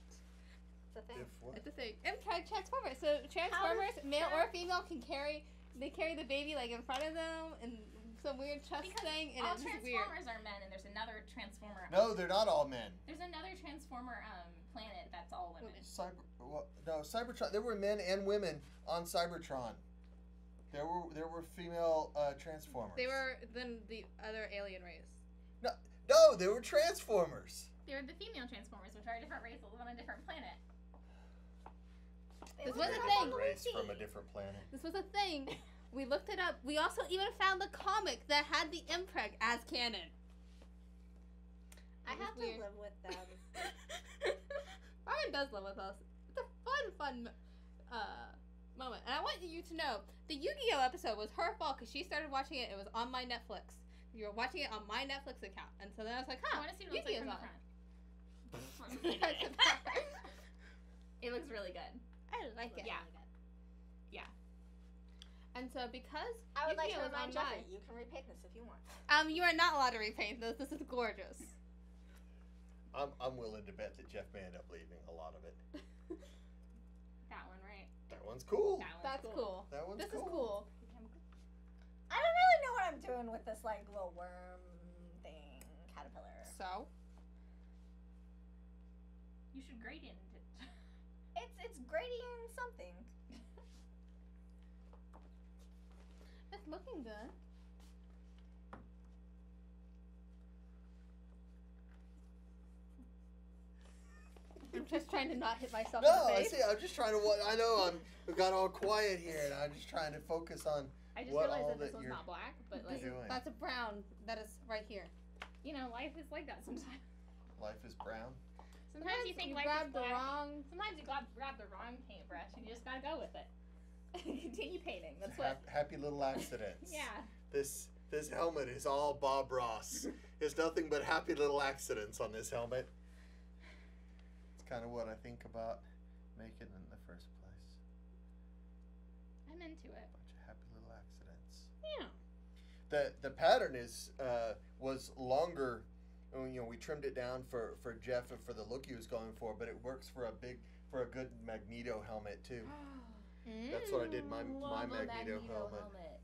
Speaker 2: It's a thing.
Speaker 1: If what?
Speaker 3: It's a thing. Impreg transformers. So transformers, male or female, can carry. They carry the baby like in front of them, and some weird chest
Speaker 4: Because
Speaker 3: thing, and
Speaker 4: all
Speaker 3: it's just
Speaker 4: Transformers
Speaker 3: weird.
Speaker 4: are men, and there's another Transformer.
Speaker 1: No, they're not all men.
Speaker 4: There's another Transformer um planet that's all women.
Speaker 1: Cyber, what, no, Cybertron. There were men and women on Cybertron. There were there were female uh, Transformers.
Speaker 3: They were then the other alien race.
Speaker 1: no, no, they were Transformers.
Speaker 4: They were the female Transformers, which are a different race that live on a different planet.
Speaker 2: They
Speaker 3: This was a thing.
Speaker 1: Race from a different planet.
Speaker 3: This was a thing. We looked it up. We also even found the comic that had the impreg as canon.
Speaker 2: I
Speaker 3: It was
Speaker 2: have to
Speaker 3: weird.
Speaker 2: live with them. [LAUGHS]
Speaker 3: Robin does live with us. It's a fun, fun uh, moment. And I want you to know the Yu Gi Oh episode was her fault because she started watching it. It was on my Netflix. You were watching it on my Netflix account, and so then I was like,
Speaker 4: I
Speaker 3: "Huh,
Speaker 4: want to see what it looks like
Speaker 3: Yu-Gi-Oh's
Speaker 4: from
Speaker 3: on."
Speaker 4: the front. [LAUGHS] [LAUGHS] it looks really good.
Speaker 3: I like it.
Speaker 4: Yeah.
Speaker 3: And so because
Speaker 2: I would like to remind
Speaker 3: on
Speaker 2: Jeffrey,
Speaker 3: mine,
Speaker 2: you can repaint this if you want.
Speaker 3: um, you are not allowed to repaint this. This is gorgeous. [LAUGHS]
Speaker 1: I'm I'm willing to bet that Jeff may end up leaving a lot of it. [LAUGHS]
Speaker 4: That one, right?
Speaker 1: That one's cool.
Speaker 4: That one's
Speaker 3: That's cool.
Speaker 1: That one's
Speaker 3: This
Speaker 1: cool.
Speaker 3: is cool.
Speaker 2: I don't really know what I'm doing with this like little worm thing caterpillar.
Speaker 3: So
Speaker 4: You should gradient it. [LAUGHS]
Speaker 2: It's it's grading something.
Speaker 3: It's looking good. [LAUGHS] I'm just trying to not hit myself
Speaker 1: No,
Speaker 3: in the
Speaker 1: I see. I'm just trying to. wa- I know I'm we got all quiet here, and I'm just trying to focus on
Speaker 4: I just
Speaker 1: what
Speaker 4: realized
Speaker 1: all
Speaker 4: that this
Speaker 1: that
Speaker 4: was
Speaker 1: you're
Speaker 4: not black, but like,
Speaker 1: doing.
Speaker 3: That's a brown. That is right here.
Speaker 4: you know, life is like that sometimes.
Speaker 1: Life is brown.
Speaker 4: Sometimes you think
Speaker 3: you
Speaker 4: life
Speaker 3: grab
Speaker 4: is
Speaker 3: the wrong.
Speaker 4: Sometimes you grab, grab the wrong paintbrush and you just gotta go with it. [LAUGHS] Continue painting. That's
Speaker 1: Hap-
Speaker 4: what.
Speaker 1: happy little accidents. [LAUGHS]
Speaker 4: Yeah.
Speaker 1: This this helmet is all Bob Ross. There's nothing but happy little accidents on this helmet. It's kind of what I think about making in the first place.
Speaker 4: I'm into it.
Speaker 1: bunch of happy little accidents.
Speaker 3: Yeah.
Speaker 1: The the pattern is uh, was longer. You know, we trimmed it down for for Jeff and for the look he was going for, but it works for a big for a good Magneto helmet too. [GASPS] [GASPS] [GASPS] Mm. That's what I did my my
Speaker 4: Love a
Speaker 1: Magneto, helmet.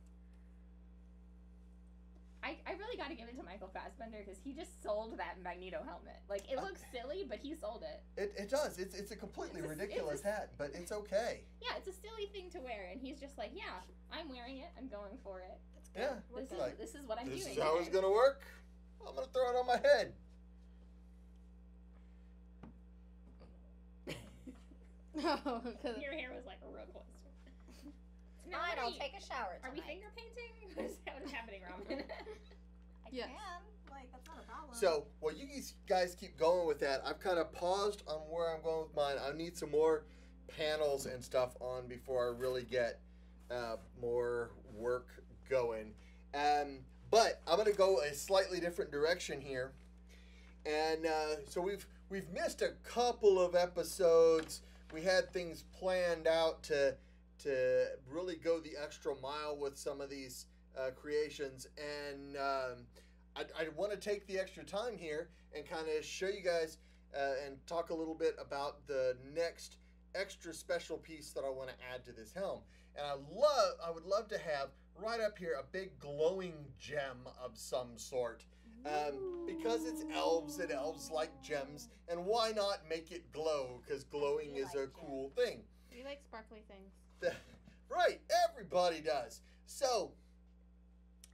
Speaker 4: I, I really got to give it to Michael Fassbender because he just sold that Magneto helmet. Like it uh, looks silly, but he sold it.
Speaker 1: It, it does. It's it's a completely
Speaker 4: It's a-
Speaker 1: ridiculous
Speaker 4: it's a-
Speaker 1: hat, but it's okay.
Speaker 4: Yeah, it's a silly thing to wear, and he's just like, yeah, I'm wearing it. I'm going for it.
Speaker 2: It's good.
Speaker 1: Yeah,
Speaker 4: This is
Speaker 1: like,
Speaker 4: this is what I'm
Speaker 1: this
Speaker 4: doing.
Speaker 1: is how it's gonna work. I'm gonna throw it on my head.
Speaker 3: Oh, [LAUGHS] because
Speaker 4: Your hair was like real close. So now
Speaker 2: Fine, I'll
Speaker 4: you-
Speaker 2: take a shower.
Speaker 4: Are we finger painting? What [LAUGHS] is, what is happening, Robin? [LAUGHS]
Speaker 2: I
Speaker 3: Yes.
Speaker 2: can. Like that's not a problem.
Speaker 1: So while you guys- guys keep going with that, I've kind of paused on where I'm going with mine. I need some more panels and stuff on before I really get uh, more work going. Um, but I'm gonna go a slightly different direction here, and uh, so we've we've missed a couple of episodes. We had things planned out to to really go the extra mile with some of these uh, creations, and um, I, I want to take the extra time here and kind of show you guys uh, and talk a little bit about the next extra special piece that I want to add to this helm. And I love, I would love to have right up here a big glowing gem of some sort. Um, because it's elves and elves like gems, and why not make it glow? Because glowing is a
Speaker 2: like
Speaker 1: cool thing.
Speaker 3: we like sparkly things. [LAUGHS]
Speaker 1: right, everybody does. So,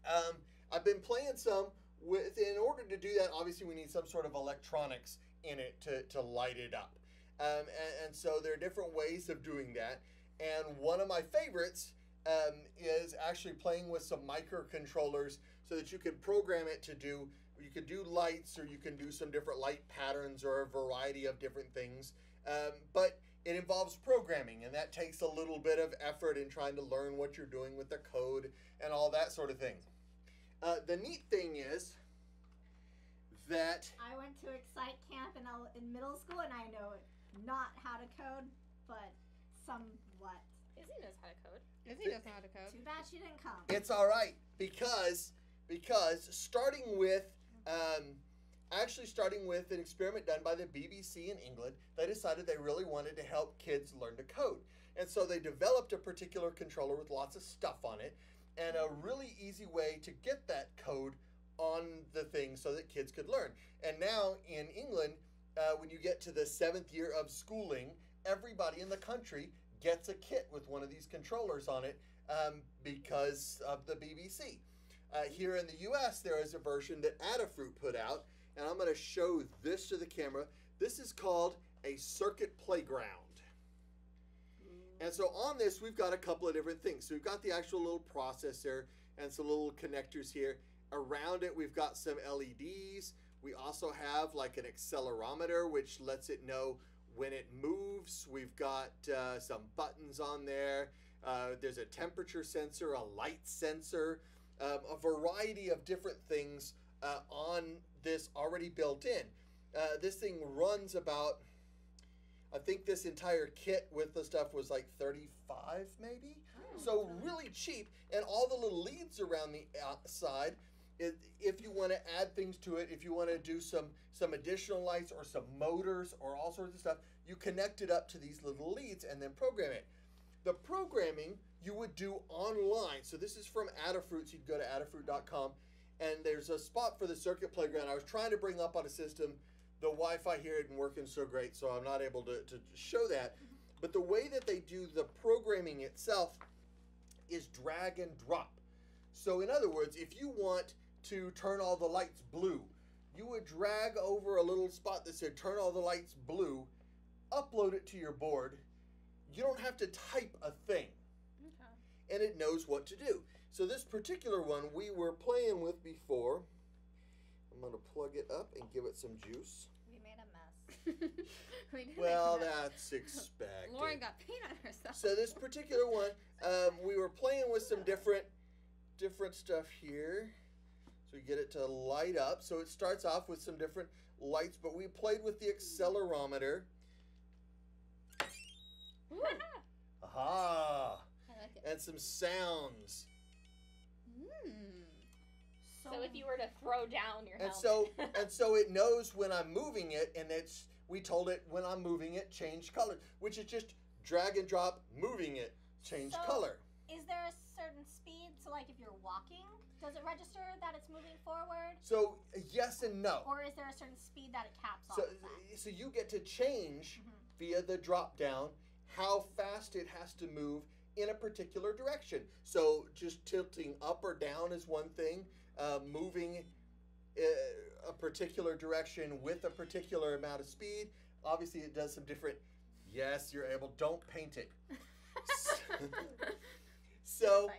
Speaker 1: um, I've been playing some with. In order to do that, obviously, we need some sort of electronics in it to, to light it up. Um, and, and so there are different ways of doing that. And one of my favorites um, is actually playing with some microcontrollers so that you can program it to do. You can do lights, or you can do some different light patterns, or a variety of different things. Um, but it involves programming, and that takes a little bit of effort in trying to learn what you're doing with the code and all that sort of thing. Uh, the neat thing is that
Speaker 2: I went to Excite Camp in, in middle school, and I know not how to code, but somewhat.
Speaker 4: Izzy knows how to code.
Speaker 3: Izzy doesn't how to code.
Speaker 2: Too bad she didn't come.
Speaker 1: it's all right because because starting with um, actually starting with an experiment done by the BBC in England, they decided they really wanted to help kids learn to code, and so they developed a particular controller with lots of stuff on it, and a really easy way to get that code on the thing so that kids could learn. And now in England, uh, when you get to the seventh year of schooling, everybody in the country gets a kit with one of these controllers on it um, because of the BBC. Uh, here in the US, there is a version that Adafruit put out, and I'm going to show this to the camera. This is called a circuit playground. And so on this, we've got a couple of different things. So we've got the actual little processor and some little connectors here. Around it, we've got some LEDs. We also have like an accelerometer, which lets it know when it moves. We've got uh, some buttons on there. Uh, there's a temperature sensor, a light sensor, um, a variety of different things uh, on this already built in. Uh, this thing runs about, I think this entire kit with the stuff was like 35 maybe. So really cheap, and all the little leads around the outside. If, if you want to add things to it, if you want to do some some additional lights or some motors or all sorts of stuff, you connect it up to these little leads and then program it. The programming you would do online. So this is from Adafruit. So you'd go to adafruit.com, and there's a spot for the circuit playground. I was trying to bring up on a system. The Wi-Fi here isn't working so great, so I'm not able to, to show that. Mm-hmm. But the way that they do the programming itself is drag and drop. So, in other words, if you want to turn all the lights blue, you would drag over a little spot that said turn all the lights blue, upload it to your board. You don't have to type a thing. And it knows what to do. So this particular one we were playing with before. I'm gonna plug it up and give it some juice.
Speaker 2: We made a mess. [LAUGHS]
Speaker 3: We
Speaker 1: Well,
Speaker 3: mess.
Speaker 1: that's [LAUGHS] expected.
Speaker 3: Lauren got peanut on herself.
Speaker 1: So this particular one, um, we were playing with some different, different stuff here. So we get it to light up. So it starts off with some different lights, but we played with the accelerometer. [LAUGHS] Aha!
Speaker 3: I like it.
Speaker 1: And some sounds.
Speaker 3: Mm.
Speaker 4: So if you were to throw down your
Speaker 1: And
Speaker 4: helmet.
Speaker 1: so [LAUGHS] and so it knows when I'm moving it, and it's we told it when I'm moving it, change color, which is just drag and drop, moving it, change
Speaker 2: So-
Speaker 1: color.
Speaker 2: Is there a certain speed? So, like, if you're walking, does it register that it's moving forward?
Speaker 1: So yes and no.
Speaker 2: Or is there a certain speed that it caps
Speaker 1: So
Speaker 2: off at?
Speaker 1: so you get to change
Speaker 2: Mhm.
Speaker 1: via the drop down how fast it has to move in a particular direction. So just tilting up or down is one thing. Uh, moving uh, a particular direction with a particular amount of speed. Obviously, it does some different. Yes, you're able. Don't paint it. [LAUGHS] So
Speaker 3: Nice.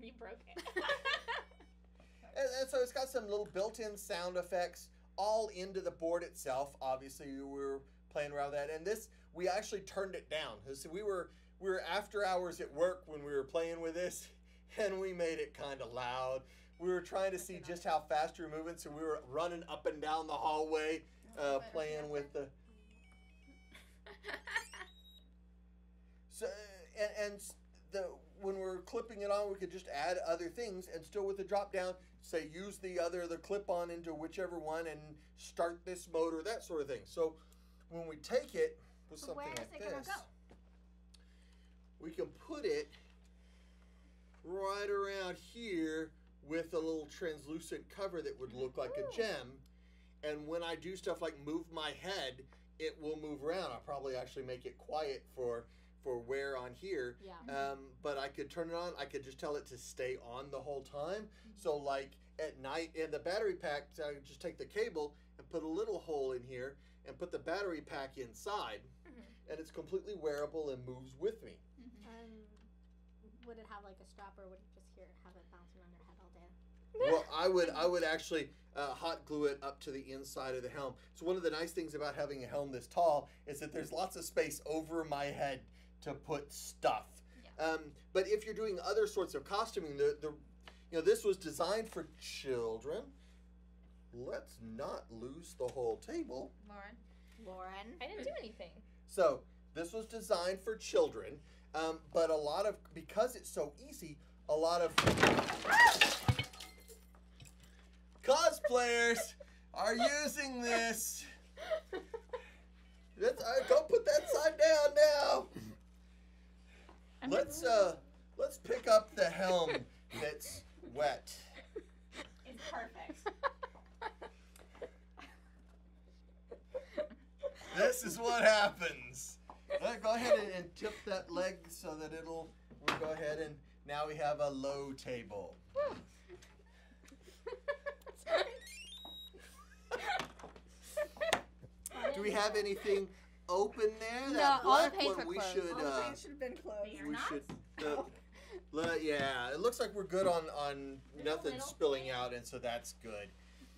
Speaker 4: you broke it. [LAUGHS]
Speaker 1: and, and so it's got some little built-in sound effects all into the board itself. Obviously, we were playing around with that, and this we actually turned it down. So we were we were after hours at work when we were playing with this, [LAUGHS] and we made it kind of loud. We were trying to see just how fast we were moving, so we were running up and down the hallway, uh, playing with the. So and, and the when we're clipping it on, we could just add other things, and still with the drop down, say use the other the clip on into whichever one and start this motor, that sort of thing. So when we take it with something
Speaker 2: where is
Speaker 1: like
Speaker 2: it gonna
Speaker 1: this,
Speaker 2: go?
Speaker 1: We can put it right around here with a little translucent cover that would look like a gem. And when I do stuff like move my head, it will move around. I'll probably actually make it quiet for for wear on here.
Speaker 2: Yeah.
Speaker 1: Um, but I could turn it on. I could just tell it to stay on the whole time. So like at night in the battery pack, I could just take the cable and put a little hole in here and put the battery pack inside,
Speaker 4: Mhm.
Speaker 1: and it's completely wearable and moves with me.
Speaker 2: Would it have like a strap, or would you just hear have it bouncing on your head all day?
Speaker 1: well, [LAUGHS] I would I would actually uh, hot glue it up to the inside of the helm. So one of the nice things about having a helm this tall is that there's lots of space over my head to put stuff. Um, but if you're doing other sorts of costuming, the the you know this was designed for children. Let's not lose the whole table.
Speaker 3: Lauren.
Speaker 2: Lauren.
Speaker 4: I didn't do anything.
Speaker 1: So this was designed for children, um, but a lot of because it's so easy, a lot of cosplayers are using this. Let's uh, go put that side down now. Let's uh let's pick up the helm that's wet.
Speaker 4: It's perfect.
Speaker 1: This is what happens. Uh, go ahead and, and tip that leg so that it'll. We'll go ahead and now we have a low table. Do we have anything open there?
Speaker 3: No,
Speaker 1: that
Speaker 3: all the
Speaker 1: black
Speaker 3: paints
Speaker 1: one we
Speaker 3: closed.
Speaker 1: should.
Speaker 2: All
Speaker 1: Uh,
Speaker 2: paint should have been closed.
Speaker 1: We
Speaker 4: not?
Speaker 1: should. Uh, le- yeah, it looks like we're good on on nothing spilling
Speaker 4: thing.
Speaker 1: out, and so that's good.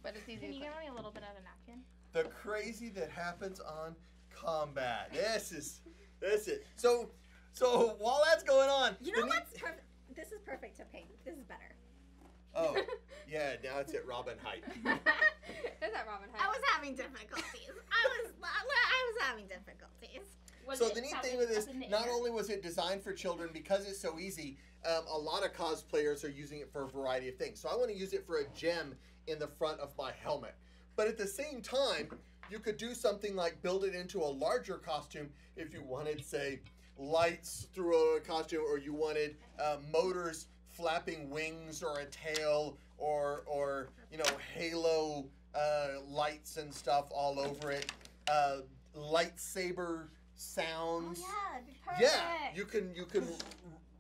Speaker 3: But it's easy
Speaker 4: Can you
Speaker 3: clean.
Speaker 4: give me a little bit of a napkin?
Speaker 1: the crazy that happens on combat. This is this is so so while that's going on.
Speaker 2: You know
Speaker 1: neat-
Speaker 2: what's perfect? This is perfect to paint. This is better.
Speaker 1: Oh [LAUGHS] yeah, now it's at Robin height. [LAUGHS]
Speaker 3: Is that Robin
Speaker 2: I was having difficulties. I was [LAUGHS] I was having difficulties.
Speaker 4: Was
Speaker 1: so the neat thing with this,
Speaker 4: up in the
Speaker 1: not only was it designed for children because it's so easy, um, a lot of cosplayers are using it for a variety of things. So I want to use it for a gem in the front of my helmet. But at the same time, you could do something like build it into a larger costume if you wanted, say, lights through a costume, or you wanted uh, motors flapping wings or a tail, or or you know halo uh, lights and stuff all over it. Uh, lightsaber
Speaker 2: Oh
Speaker 1: sounds.
Speaker 2: yeah, be perfect.
Speaker 1: Yeah, you can you can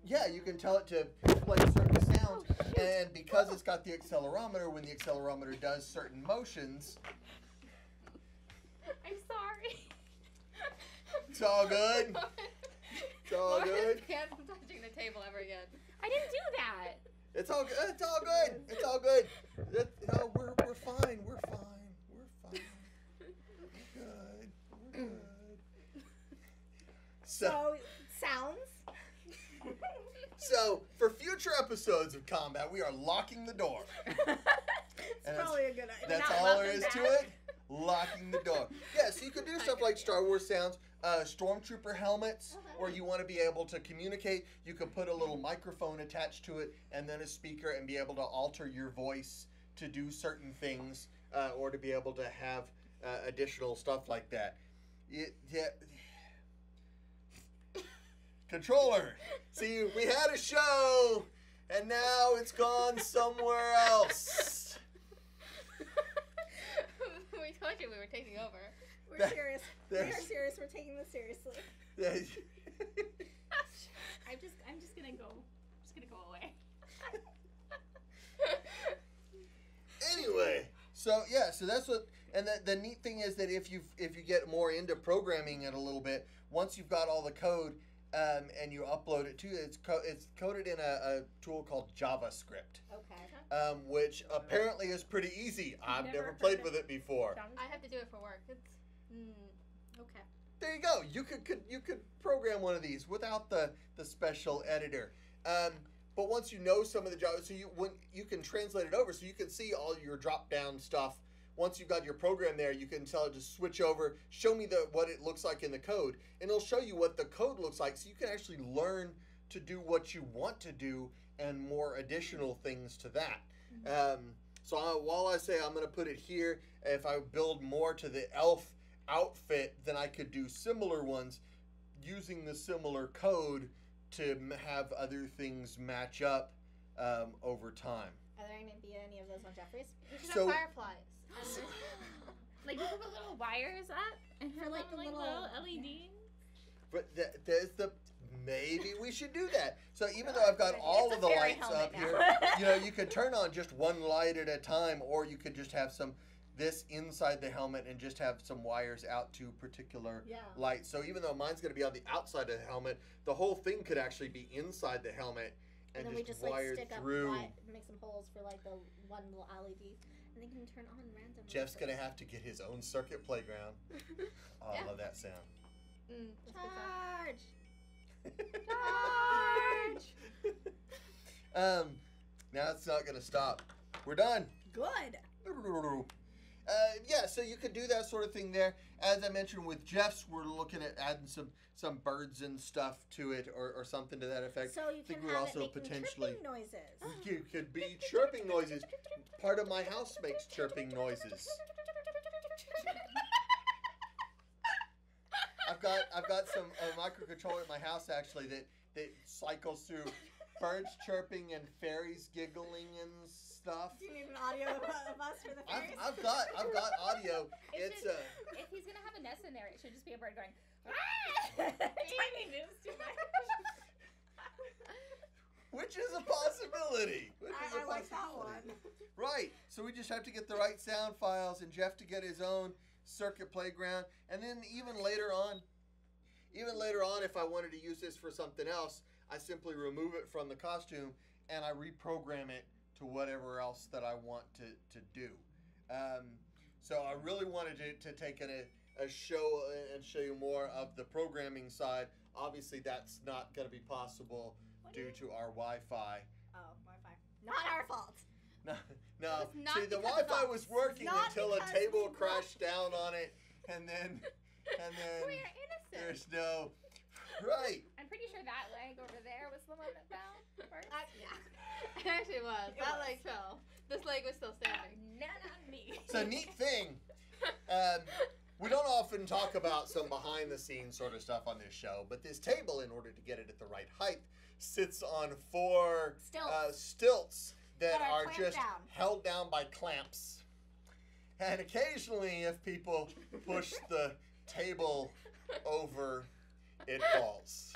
Speaker 1: yeah, you can tell it to play certain sounds and because it's got the accelerometer when the accelerometer does certain motions, [LAUGHS]
Speaker 4: I'm sorry.
Speaker 1: it's all good. [LAUGHS] It's all
Speaker 3: Lauren's
Speaker 1: good.
Speaker 3: hands touching the table ever again.
Speaker 4: I didn't do that.
Speaker 1: It's all good. It's all good. It's all good. That, no, we're, we're fine. We're fine. We're fine. We're good. We're good. So,
Speaker 2: So sounds.
Speaker 1: so for future episodes of combat, we are locking the door. [LAUGHS]
Speaker 2: It's
Speaker 1: And that's-
Speaker 2: probably a good idea.
Speaker 1: That's
Speaker 4: Not
Speaker 1: all there
Speaker 4: welcome
Speaker 1: is to
Speaker 4: back.
Speaker 1: it. Locking the door. [LAUGHS] Yeah, so you could do stuff like Star Wars sounds, uh, stormtrooper helmets, where you want to be able to communicate. You could put a little microphone attached to it, and then a speaker, and be able to alter your voice to do certain things, uh, or to be able to have uh, additional stuff like that. It, yeah. [LAUGHS] Controller. See, we had a show, and now it's gone somewhere else.
Speaker 3: we told you we were taking over.
Speaker 2: We're
Speaker 1: That-
Speaker 2: serious. We are serious. We're taking this seriously. [LAUGHS]
Speaker 4: I'm just I'm just gonna go I'm just gonna go away. [LAUGHS]
Speaker 1: anyway, so yeah, so that's what, and the, the neat thing is that if you if you get more into programming it a little bit, once you've got all the code um, and you upload it to it's co- it's coded in a, a tool called JavaScript,
Speaker 2: Okay.
Speaker 1: Um, which apparently is pretty easy. I've
Speaker 4: Never
Speaker 1: never played
Speaker 4: of
Speaker 1: with it before.
Speaker 3: I have to do it for work. It's mm, okay.
Speaker 1: There you go. You could, could you could program one of these without the the special editor. Um, but once you know some of the Java, so you when you can translate it over, so you can see all your drop down stuff. Once you've got your program there, you can tell it to switch over, show me the what it looks like in the code, and it'll show you what the code looks like, so you can actually learn to do what you want to do and more additional things to that. Um, so I, while I say I'm going to put it here, if I build more to the elf outfit, then I could do similar ones using the similar code to m- have other things match up um, over time.
Speaker 2: Are there going to be any of those on Jeffrey's?
Speaker 3: You should
Speaker 1: So-
Speaker 3: have fireflies. [LAUGHS]
Speaker 4: like you put little wires up and
Speaker 2: For, like, the
Speaker 4: like
Speaker 2: little-
Speaker 4: little LED.
Speaker 1: But th- there's the maybe we should do that. [LAUGHS] So even though I've got all
Speaker 4: It's
Speaker 1: of the lights up
Speaker 4: now.
Speaker 1: here, [LAUGHS] you know, you could turn on just one light at a time, or you could just have some this inside the helmet and just have some wires out to particular
Speaker 2: Yeah.
Speaker 1: lights. So even though mine's going to be on the outside of the helmet, the whole thing could actually be inside the helmet and,
Speaker 2: And, then we
Speaker 1: just,
Speaker 2: just like
Speaker 1: wired
Speaker 2: stick
Speaker 1: through.
Speaker 2: up, light, make some holes for like the one little LED, and they can turn on randomly.
Speaker 1: Jeff's going to have to get his own circuit playground. [LAUGHS] Oh, I love that sound.
Speaker 3: Mm, that's good stuff.
Speaker 2: Charge. [LAUGHS]
Speaker 1: um, now it's not going to stop. We're done.
Speaker 2: Good.
Speaker 1: Uh, yeah, so you could do that sort of thing there. As I mentioned with Jeff's, we're looking at adding some some birds and stuff to it, or, or something to that effect.
Speaker 2: So you
Speaker 1: think
Speaker 2: can
Speaker 1: we're
Speaker 2: have
Speaker 1: also
Speaker 2: it
Speaker 1: potentially-
Speaker 2: chirping noises.
Speaker 1: You could be chirping noises. Part of my house makes chirping noises. I've got I've got some a microcontroller at my house actually that that cycles through birds chirping and fairies giggling and stuff.
Speaker 2: Do you need an audio of, of us for the
Speaker 1: I've,
Speaker 2: fairies?
Speaker 1: I've got I've got audio.
Speaker 4: It
Speaker 1: It's
Speaker 4: should-
Speaker 1: uh
Speaker 4: If he's gonna have a nest in there, it should just be a bird going. [LAUGHS] [LAUGHS]
Speaker 2: Tiny
Speaker 4: moves too
Speaker 1: which is a possibility. Which is
Speaker 2: I,
Speaker 1: a
Speaker 2: I like that one.
Speaker 1: Right. So we just have to get the right sound files and Jeff to get his own circuit playground. And then even later on, even later on, if I wanted to use this for something else, I simply remove it from the costume and I reprogram it to whatever else that I want to, to do. Um, so I really wanted to, to take a, a show and show you more of the programming side. Obviously, that's not going to be possible due to our Wi-Fi.
Speaker 2: Oh, Wi-Fi. Not our fault.
Speaker 1: No, [LAUGHS] [LAUGHS] no.
Speaker 3: not
Speaker 1: See, the Wi-Fi was working
Speaker 2: Not
Speaker 1: until a table crashed [LAUGHS] down on it, and then, and then
Speaker 3: we are innocent.
Speaker 1: there's no. Right.
Speaker 4: I'm pretty sure that leg over there was the one that fell first.
Speaker 2: Uh, yeah.
Speaker 3: It actually was.
Speaker 2: It
Speaker 3: that
Speaker 2: was.
Speaker 3: leg fell. This leg was still standing.
Speaker 4: None on me.
Speaker 1: It's a neat thing. Um, we don't often talk about some behind the scenes sort of stuff on this show, but this table, in order to get it at the right height, sits on four
Speaker 2: Stilts.
Speaker 1: uh, stilts that
Speaker 2: That are
Speaker 1: are just
Speaker 2: down.
Speaker 1: held down by clamps. And occasionally, if people push the table over, it falls.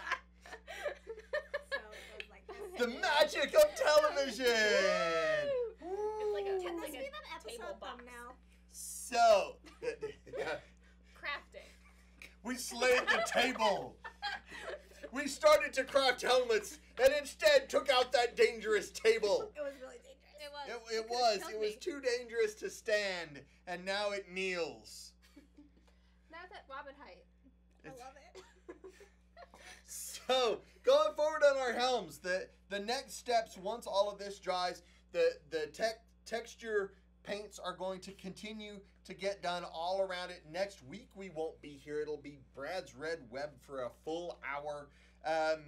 Speaker 2: so it like.
Speaker 1: The magic of television!
Speaker 4: It's like a-
Speaker 2: Can this
Speaker 4: like
Speaker 2: be
Speaker 4: a
Speaker 2: that
Speaker 4: table
Speaker 2: episode
Speaker 4: box.
Speaker 2: thumbnail?
Speaker 1: So, [LAUGHS]
Speaker 4: Crafting.
Speaker 1: we slayed the table. [LAUGHS] we started to craft helmets and instead took out that dangerous table. [LAUGHS]
Speaker 2: It was really dangerous.
Speaker 3: It was.
Speaker 1: It, it was. It was
Speaker 3: me.
Speaker 1: too dangerous to stand, and now it kneels. [LAUGHS]
Speaker 3: Now it's at Robin height.
Speaker 2: I
Speaker 1: It's-
Speaker 2: love it. [LAUGHS]
Speaker 1: So going forward on our helms, the the next steps once all of this dries, the the tech texture paints are going to continue to get done all around it. Next week we won't be here. It'll be Brad's Red Web for a full hour, um,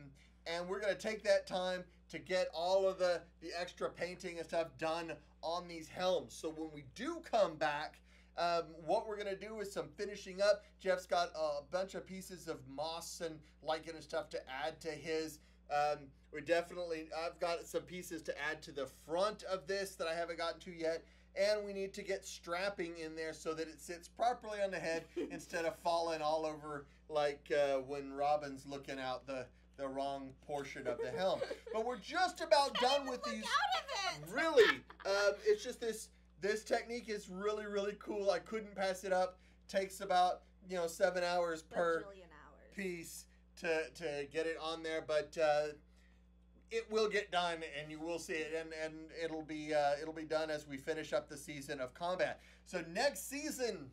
Speaker 1: and we're gonna take that time to get all of the the extra painting and stuff done on these helms. So when we do come back. Um, what we're gonna do is some finishing up. Jeff's got a bunch of pieces of moss and lichen and stuff to add to his. Um, we definitely, I've got some pieces to add to the front of this that I haven't gotten to yet, and we need to get strapping in there so that it sits properly on the head [LAUGHS] instead of falling all over like uh, when Robin's looking out the the wrong portion of the helm. [LAUGHS] But we're just about done with these.
Speaker 2: Out of it.
Speaker 1: Really, [LAUGHS] um, it's just this this technique is really really cool. I couldn't pass it up. Takes about you know seven hours per
Speaker 2: hours.
Speaker 1: piece to to get it on there, but uh, it will get done, and you will see it, and and it'll be uh, it'll be done as we finish up the season of combat. So next season,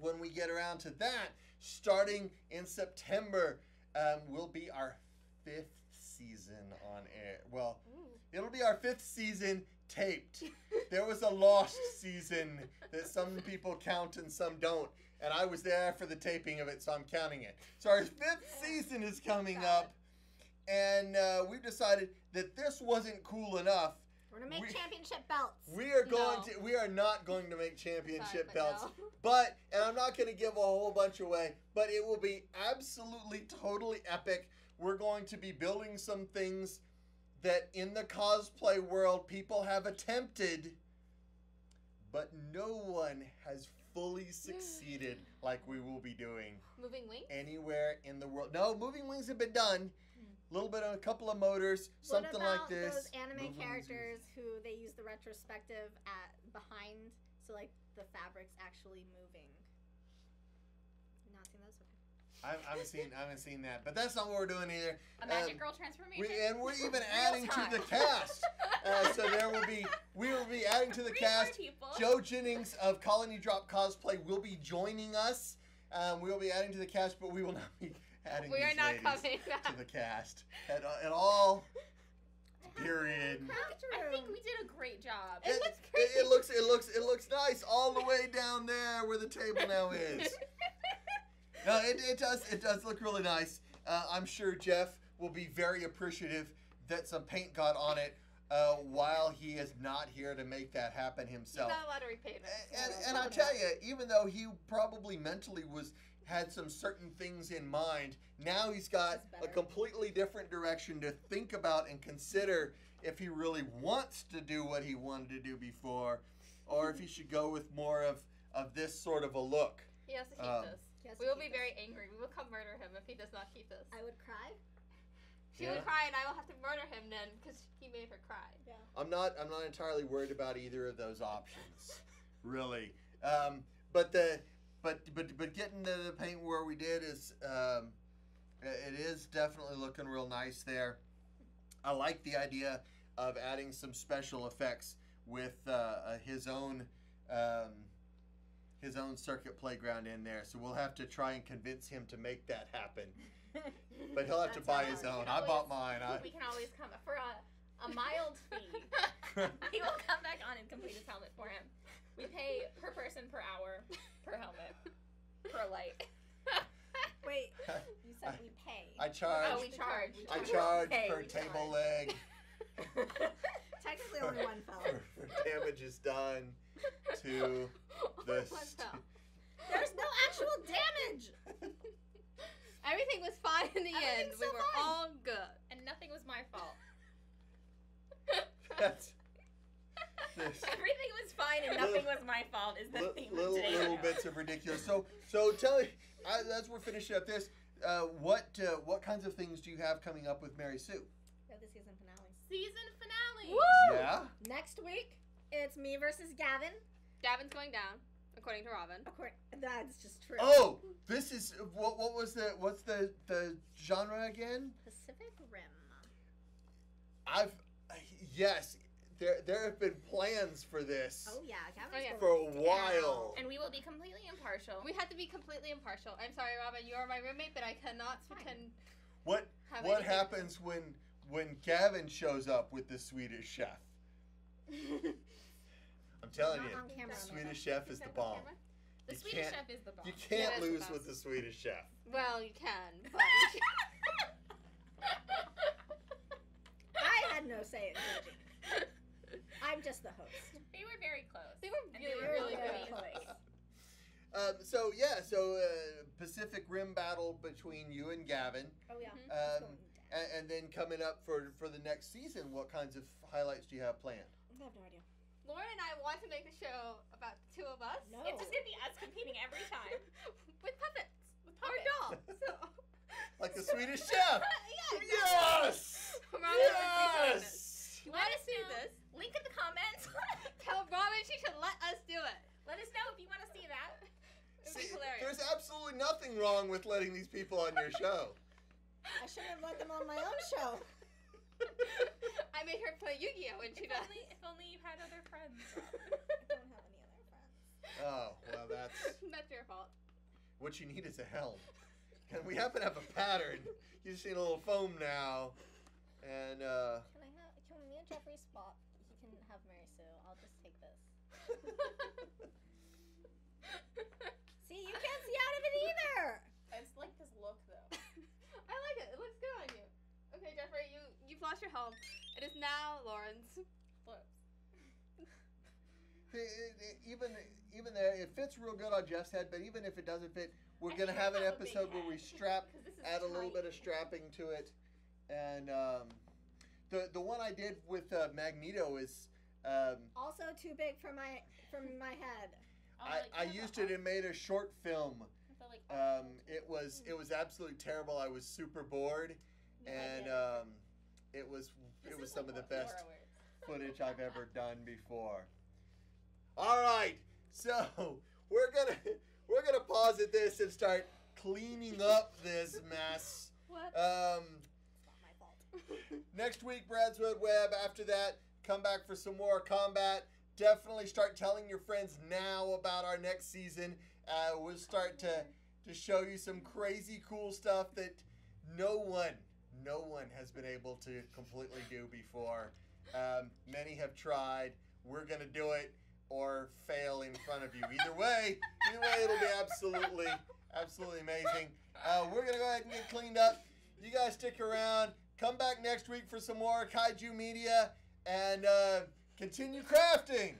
Speaker 1: when we get around to that, starting in September, um, will be our fifth season on air. Well,
Speaker 3: Ooh.
Speaker 1: it'll be our fifth season taped. There was a lost [LAUGHS] season that some people count and some don't. And I was there for the taping of it, so I'm counting it. So our fifth season is coming up, and uh, we've decided that this wasn't cool enough.
Speaker 2: We're gonna make
Speaker 1: We-
Speaker 2: championship belts.
Speaker 1: We are going
Speaker 3: No.
Speaker 1: to. We are not going to make championship
Speaker 3: Sorry, but
Speaker 1: belts.
Speaker 3: no. [LAUGHS]
Speaker 1: But, and I'm not going to give a whole bunch away, but it will be absolutely, totally epic. We're going to be building some things that in the cosplay world people have attempted, but no one has fully [GASPS] succeeded like we will be doing
Speaker 3: Moving wing.
Speaker 1: anywhere in the world. No, moving wings have been done. A little bit on a couple of motors,
Speaker 2: what
Speaker 1: something
Speaker 2: about
Speaker 1: like this.
Speaker 2: those anime
Speaker 1: Moving
Speaker 2: characters who they use the retrospective at behind, so like the fabric's actually moving? Not seen those? Okay.
Speaker 1: I I haven't seen I haven't seen that, but that's not what we're doing either.
Speaker 4: A magic
Speaker 1: Um,
Speaker 4: girl transformation.
Speaker 1: We, and we're even
Speaker 4: Real [LAUGHS]
Speaker 1: adding to the cast. Uh, so [LAUGHS] there will be we will be adding to the
Speaker 4: Three
Speaker 1: cast.
Speaker 4: people.
Speaker 1: Joe Jennings of Colony Drop Cosplay will be joining us. Um, we will be adding to the cast, but we will not be adding
Speaker 3: we
Speaker 1: these
Speaker 3: are not
Speaker 1: ladies
Speaker 3: coming
Speaker 1: to the cast at, at all. Period.
Speaker 4: I think we did a great job.
Speaker 3: It looks
Speaker 1: It, it looks it looks it looks nice all the way down there where the table [LAUGHS] now is. No, it, it does it does look really nice. Uh, I'm sure Jeff will be very appreciative that some paint got on it uh, while he is not here to make that happen
Speaker 3: He's
Speaker 1: himself.
Speaker 3: not allowed to repaint it.
Speaker 1: And,
Speaker 3: so-
Speaker 1: and I tell you, even though he probably mentally was had some certain things in mind, now he's got a completely different direction to think about and consider if he really wants to do what he wanted to do before, or if he should go with more of of this sort of a look.
Speaker 3: He has to keep
Speaker 1: Um,
Speaker 3: this. We will be
Speaker 2: this.
Speaker 3: very angry. We will come murder him if he does not keep this.
Speaker 2: I would cry.
Speaker 3: She
Speaker 1: Yeah.
Speaker 3: would cry, and I will have to murder him then because he made her cry.
Speaker 2: Yeah.
Speaker 1: I'm not I'm not entirely worried about either of those options, really. Um, but the but but but getting to the paint where we did is um, it is definitely looking real nice there. I like the idea of adding some special effects with uh, uh, his own um, his own circuit playground in there. So we'll have to try and convince him to make that happen. [LAUGHS] But he'll have to buy his own.
Speaker 4: can
Speaker 1: I bought
Speaker 4: always-
Speaker 1: mine. I,
Speaker 4: we can always come for a, a mild [LAUGHS] fee. [LAUGHS] he will come back on and complete his helmet for him. We pay per person per hour per helmet per light. [LAUGHS]
Speaker 2: Wait, [LAUGHS] you said we pay.
Speaker 1: I charge.
Speaker 4: Oh, we charge.
Speaker 1: I charge
Speaker 4: Hey,
Speaker 1: per
Speaker 4: we
Speaker 1: table
Speaker 4: charge.
Speaker 1: leg. [LAUGHS]
Speaker 2: Technically, only one fell.
Speaker 1: for, for damages done to the.
Speaker 3: One
Speaker 1: st-
Speaker 3: fell.
Speaker 2: There's no actual damage.
Speaker 3: Everything was fine in the end.
Speaker 2: Everything's
Speaker 3: We
Speaker 2: so
Speaker 3: were
Speaker 2: fine.
Speaker 3: all good.
Speaker 4: And nothing was my fault.
Speaker 1: That's this.
Speaker 4: Everything was fine and nothing was my fault is the
Speaker 1: Li-
Speaker 4: theme
Speaker 1: little
Speaker 4: of today's
Speaker 1: little
Speaker 4: show.
Speaker 1: bits of ridiculous. So so tell me, I, as we're finishing up this, uh, what uh, what kinds of things do you have coming up with Mary Sue?
Speaker 2: We have the season finale.
Speaker 4: Season finale.
Speaker 3: Woo!
Speaker 1: Yeah.
Speaker 2: Next week, it's me versus Gavin.
Speaker 3: Gavin's going down, according to Robin.
Speaker 2: Of course, that's just true.
Speaker 1: Oh, this is what what was the what's the the genre again?
Speaker 2: Pacific Rim.
Speaker 1: I've yes, there there have been plans for this
Speaker 2: Oh yeah, Gavin's
Speaker 3: Oh, yeah.
Speaker 1: for a while.
Speaker 4: And we will be completely impartial.
Speaker 3: We have to be completely impartial. I'm sorry, Robin. You are my roommate, but I cannot
Speaker 2: fine.
Speaker 3: pretend.
Speaker 1: What
Speaker 3: Have
Speaker 1: what
Speaker 3: anything-
Speaker 1: happens when when Gavin shows up with the Swedish chef? [LAUGHS] I'm telling
Speaker 2: Not
Speaker 1: you,
Speaker 2: on camera,
Speaker 1: the. Swedish chef is the bomb.
Speaker 4: the
Speaker 1: you
Speaker 4: Swedish
Speaker 1: can't-
Speaker 4: chef is the bomb.
Speaker 1: You can't
Speaker 3: that's the
Speaker 1: lose
Speaker 3: best.
Speaker 1: with the Swedish chef.
Speaker 3: Well, you can, [LAUGHS] but you
Speaker 2: I had no say in judging. [LAUGHS] I'm just the host.
Speaker 4: they were very close.
Speaker 3: They were
Speaker 4: And
Speaker 3: really,
Speaker 4: were
Speaker 3: really
Speaker 2: very
Speaker 3: good.
Speaker 2: close. [LAUGHS]
Speaker 1: Um, so yeah, so uh, Pacific Rim battle between you and Gavin,
Speaker 2: Oh yeah.
Speaker 3: Mhm.
Speaker 1: um, and, and then coming up for for the next season, what kinds of highlights do you have planned?
Speaker 2: I have no idea.
Speaker 3: Lauren and I want to make a show about the two of us.
Speaker 2: No.
Speaker 4: It's just gonna be us competing every time. [LAUGHS]
Speaker 3: with puppets.
Speaker 4: With
Speaker 3: Or
Speaker 4: puppets.
Speaker 3: dolls. [LAUGHS] So.
Speaker 1: Like the Swedish chef.
Speaker 3: yeah, exactly.
Speaker 1: Yes.
Speaker 3: Robin would be so into it.
Speaker 1: Yes.
Speaker 3: You
Speaker 4: Let
Speaker 3: want to
Speaker 4: us
Speaker 3: see
Speaker 4: know.
Speaker 3: this?
Speaker 4: Link in the comments.
Speaker 3: Tell Robin she should let us do it.
Speaker 4: Let us know if you want to see that. [LAUGHS]
Speaker 3: It would be
Speaker 1: See,
Speaker 3: hilarious.
Speaker 1: There's absolutely nothing wrong with letting these people on your show.
Speaker 2: I should have let them on my own show. [LAUGHS]
Speaker 3: I made her play Yu-Gi-Oh when she
Speaker 4: If
Speaker 3: does.
Speaker 4: only, if only you had other friends. [LAUGHS]
Speaker 2: I don't have any other friends.
Speaker 1: Oh well, that's
Speaker 3: That's your fault.
Speaker 1: what you need is a helm. And we happen to have a pattern. You just need a little foam now, and uh,
Speaker 2: Can I have? Can me and Jeffrey swap? He can have Mary Sue. I'll just take this. [LAUGHS] See, you can't see out of it either.
Speaker 4: it's like this look though. [LAUGHS]
Speaker 3: I like it. It looks good on you. Okay, Jeffrey, you you've lost your home. It is now Lauren's.
Speaker 4: Look.
Speaker 1: it, [LAUGHS] it, it- even even there, it fits real good on Jeff's head. But even if it doesn't fit, we're
Speaker 4: I
Speaker 1: gonna have an
Speaker 4: have a big
Speaker 1: episode where we
Speaker 4: strap,
Speaker 1: strap,
Speaker 3: 'Cause this is
Speaker 1: add a little bit of strapping to it, and um, the the one I did with uh, Magneto is. Um,
Speaker 2: Also too big for my for my head.
Speaker 4: Oh,
Speaker 1: I,
Speaker 4: like,
Speaker 1: I used it and made a short film.
Speaker 4: Like
Speaker 1: Um, it was it was absolutely terrible. I was super bored, and
Speaker 4: it.
Speaker 1: um, it was it was some of the best footage I've ever done before. All right, so [LAUGHS] we're gonna we're gonna pause at this and start cleaning up this mess.
Speaker 3: What?
Speaker 1: Um,
Speaker 2: It's not my fault. [LAUGHS]
Speaker 1: next week, Bradswood Web. After that, come back for some more combat. Definitely start telling your friends now about our next season. Uh, we'll start to to show you some crazy cool stuff that no one, no one has been able to completely do before. Um, many have tried. We're gonna do it or fail in front of you. Either way, either way, it'll be absolutely, absolutely amazing. Uh, we're gonna go ahead and get cleaned up. You guys stick around. Come back next week for some more Kaiju Media and uh, continue crafting.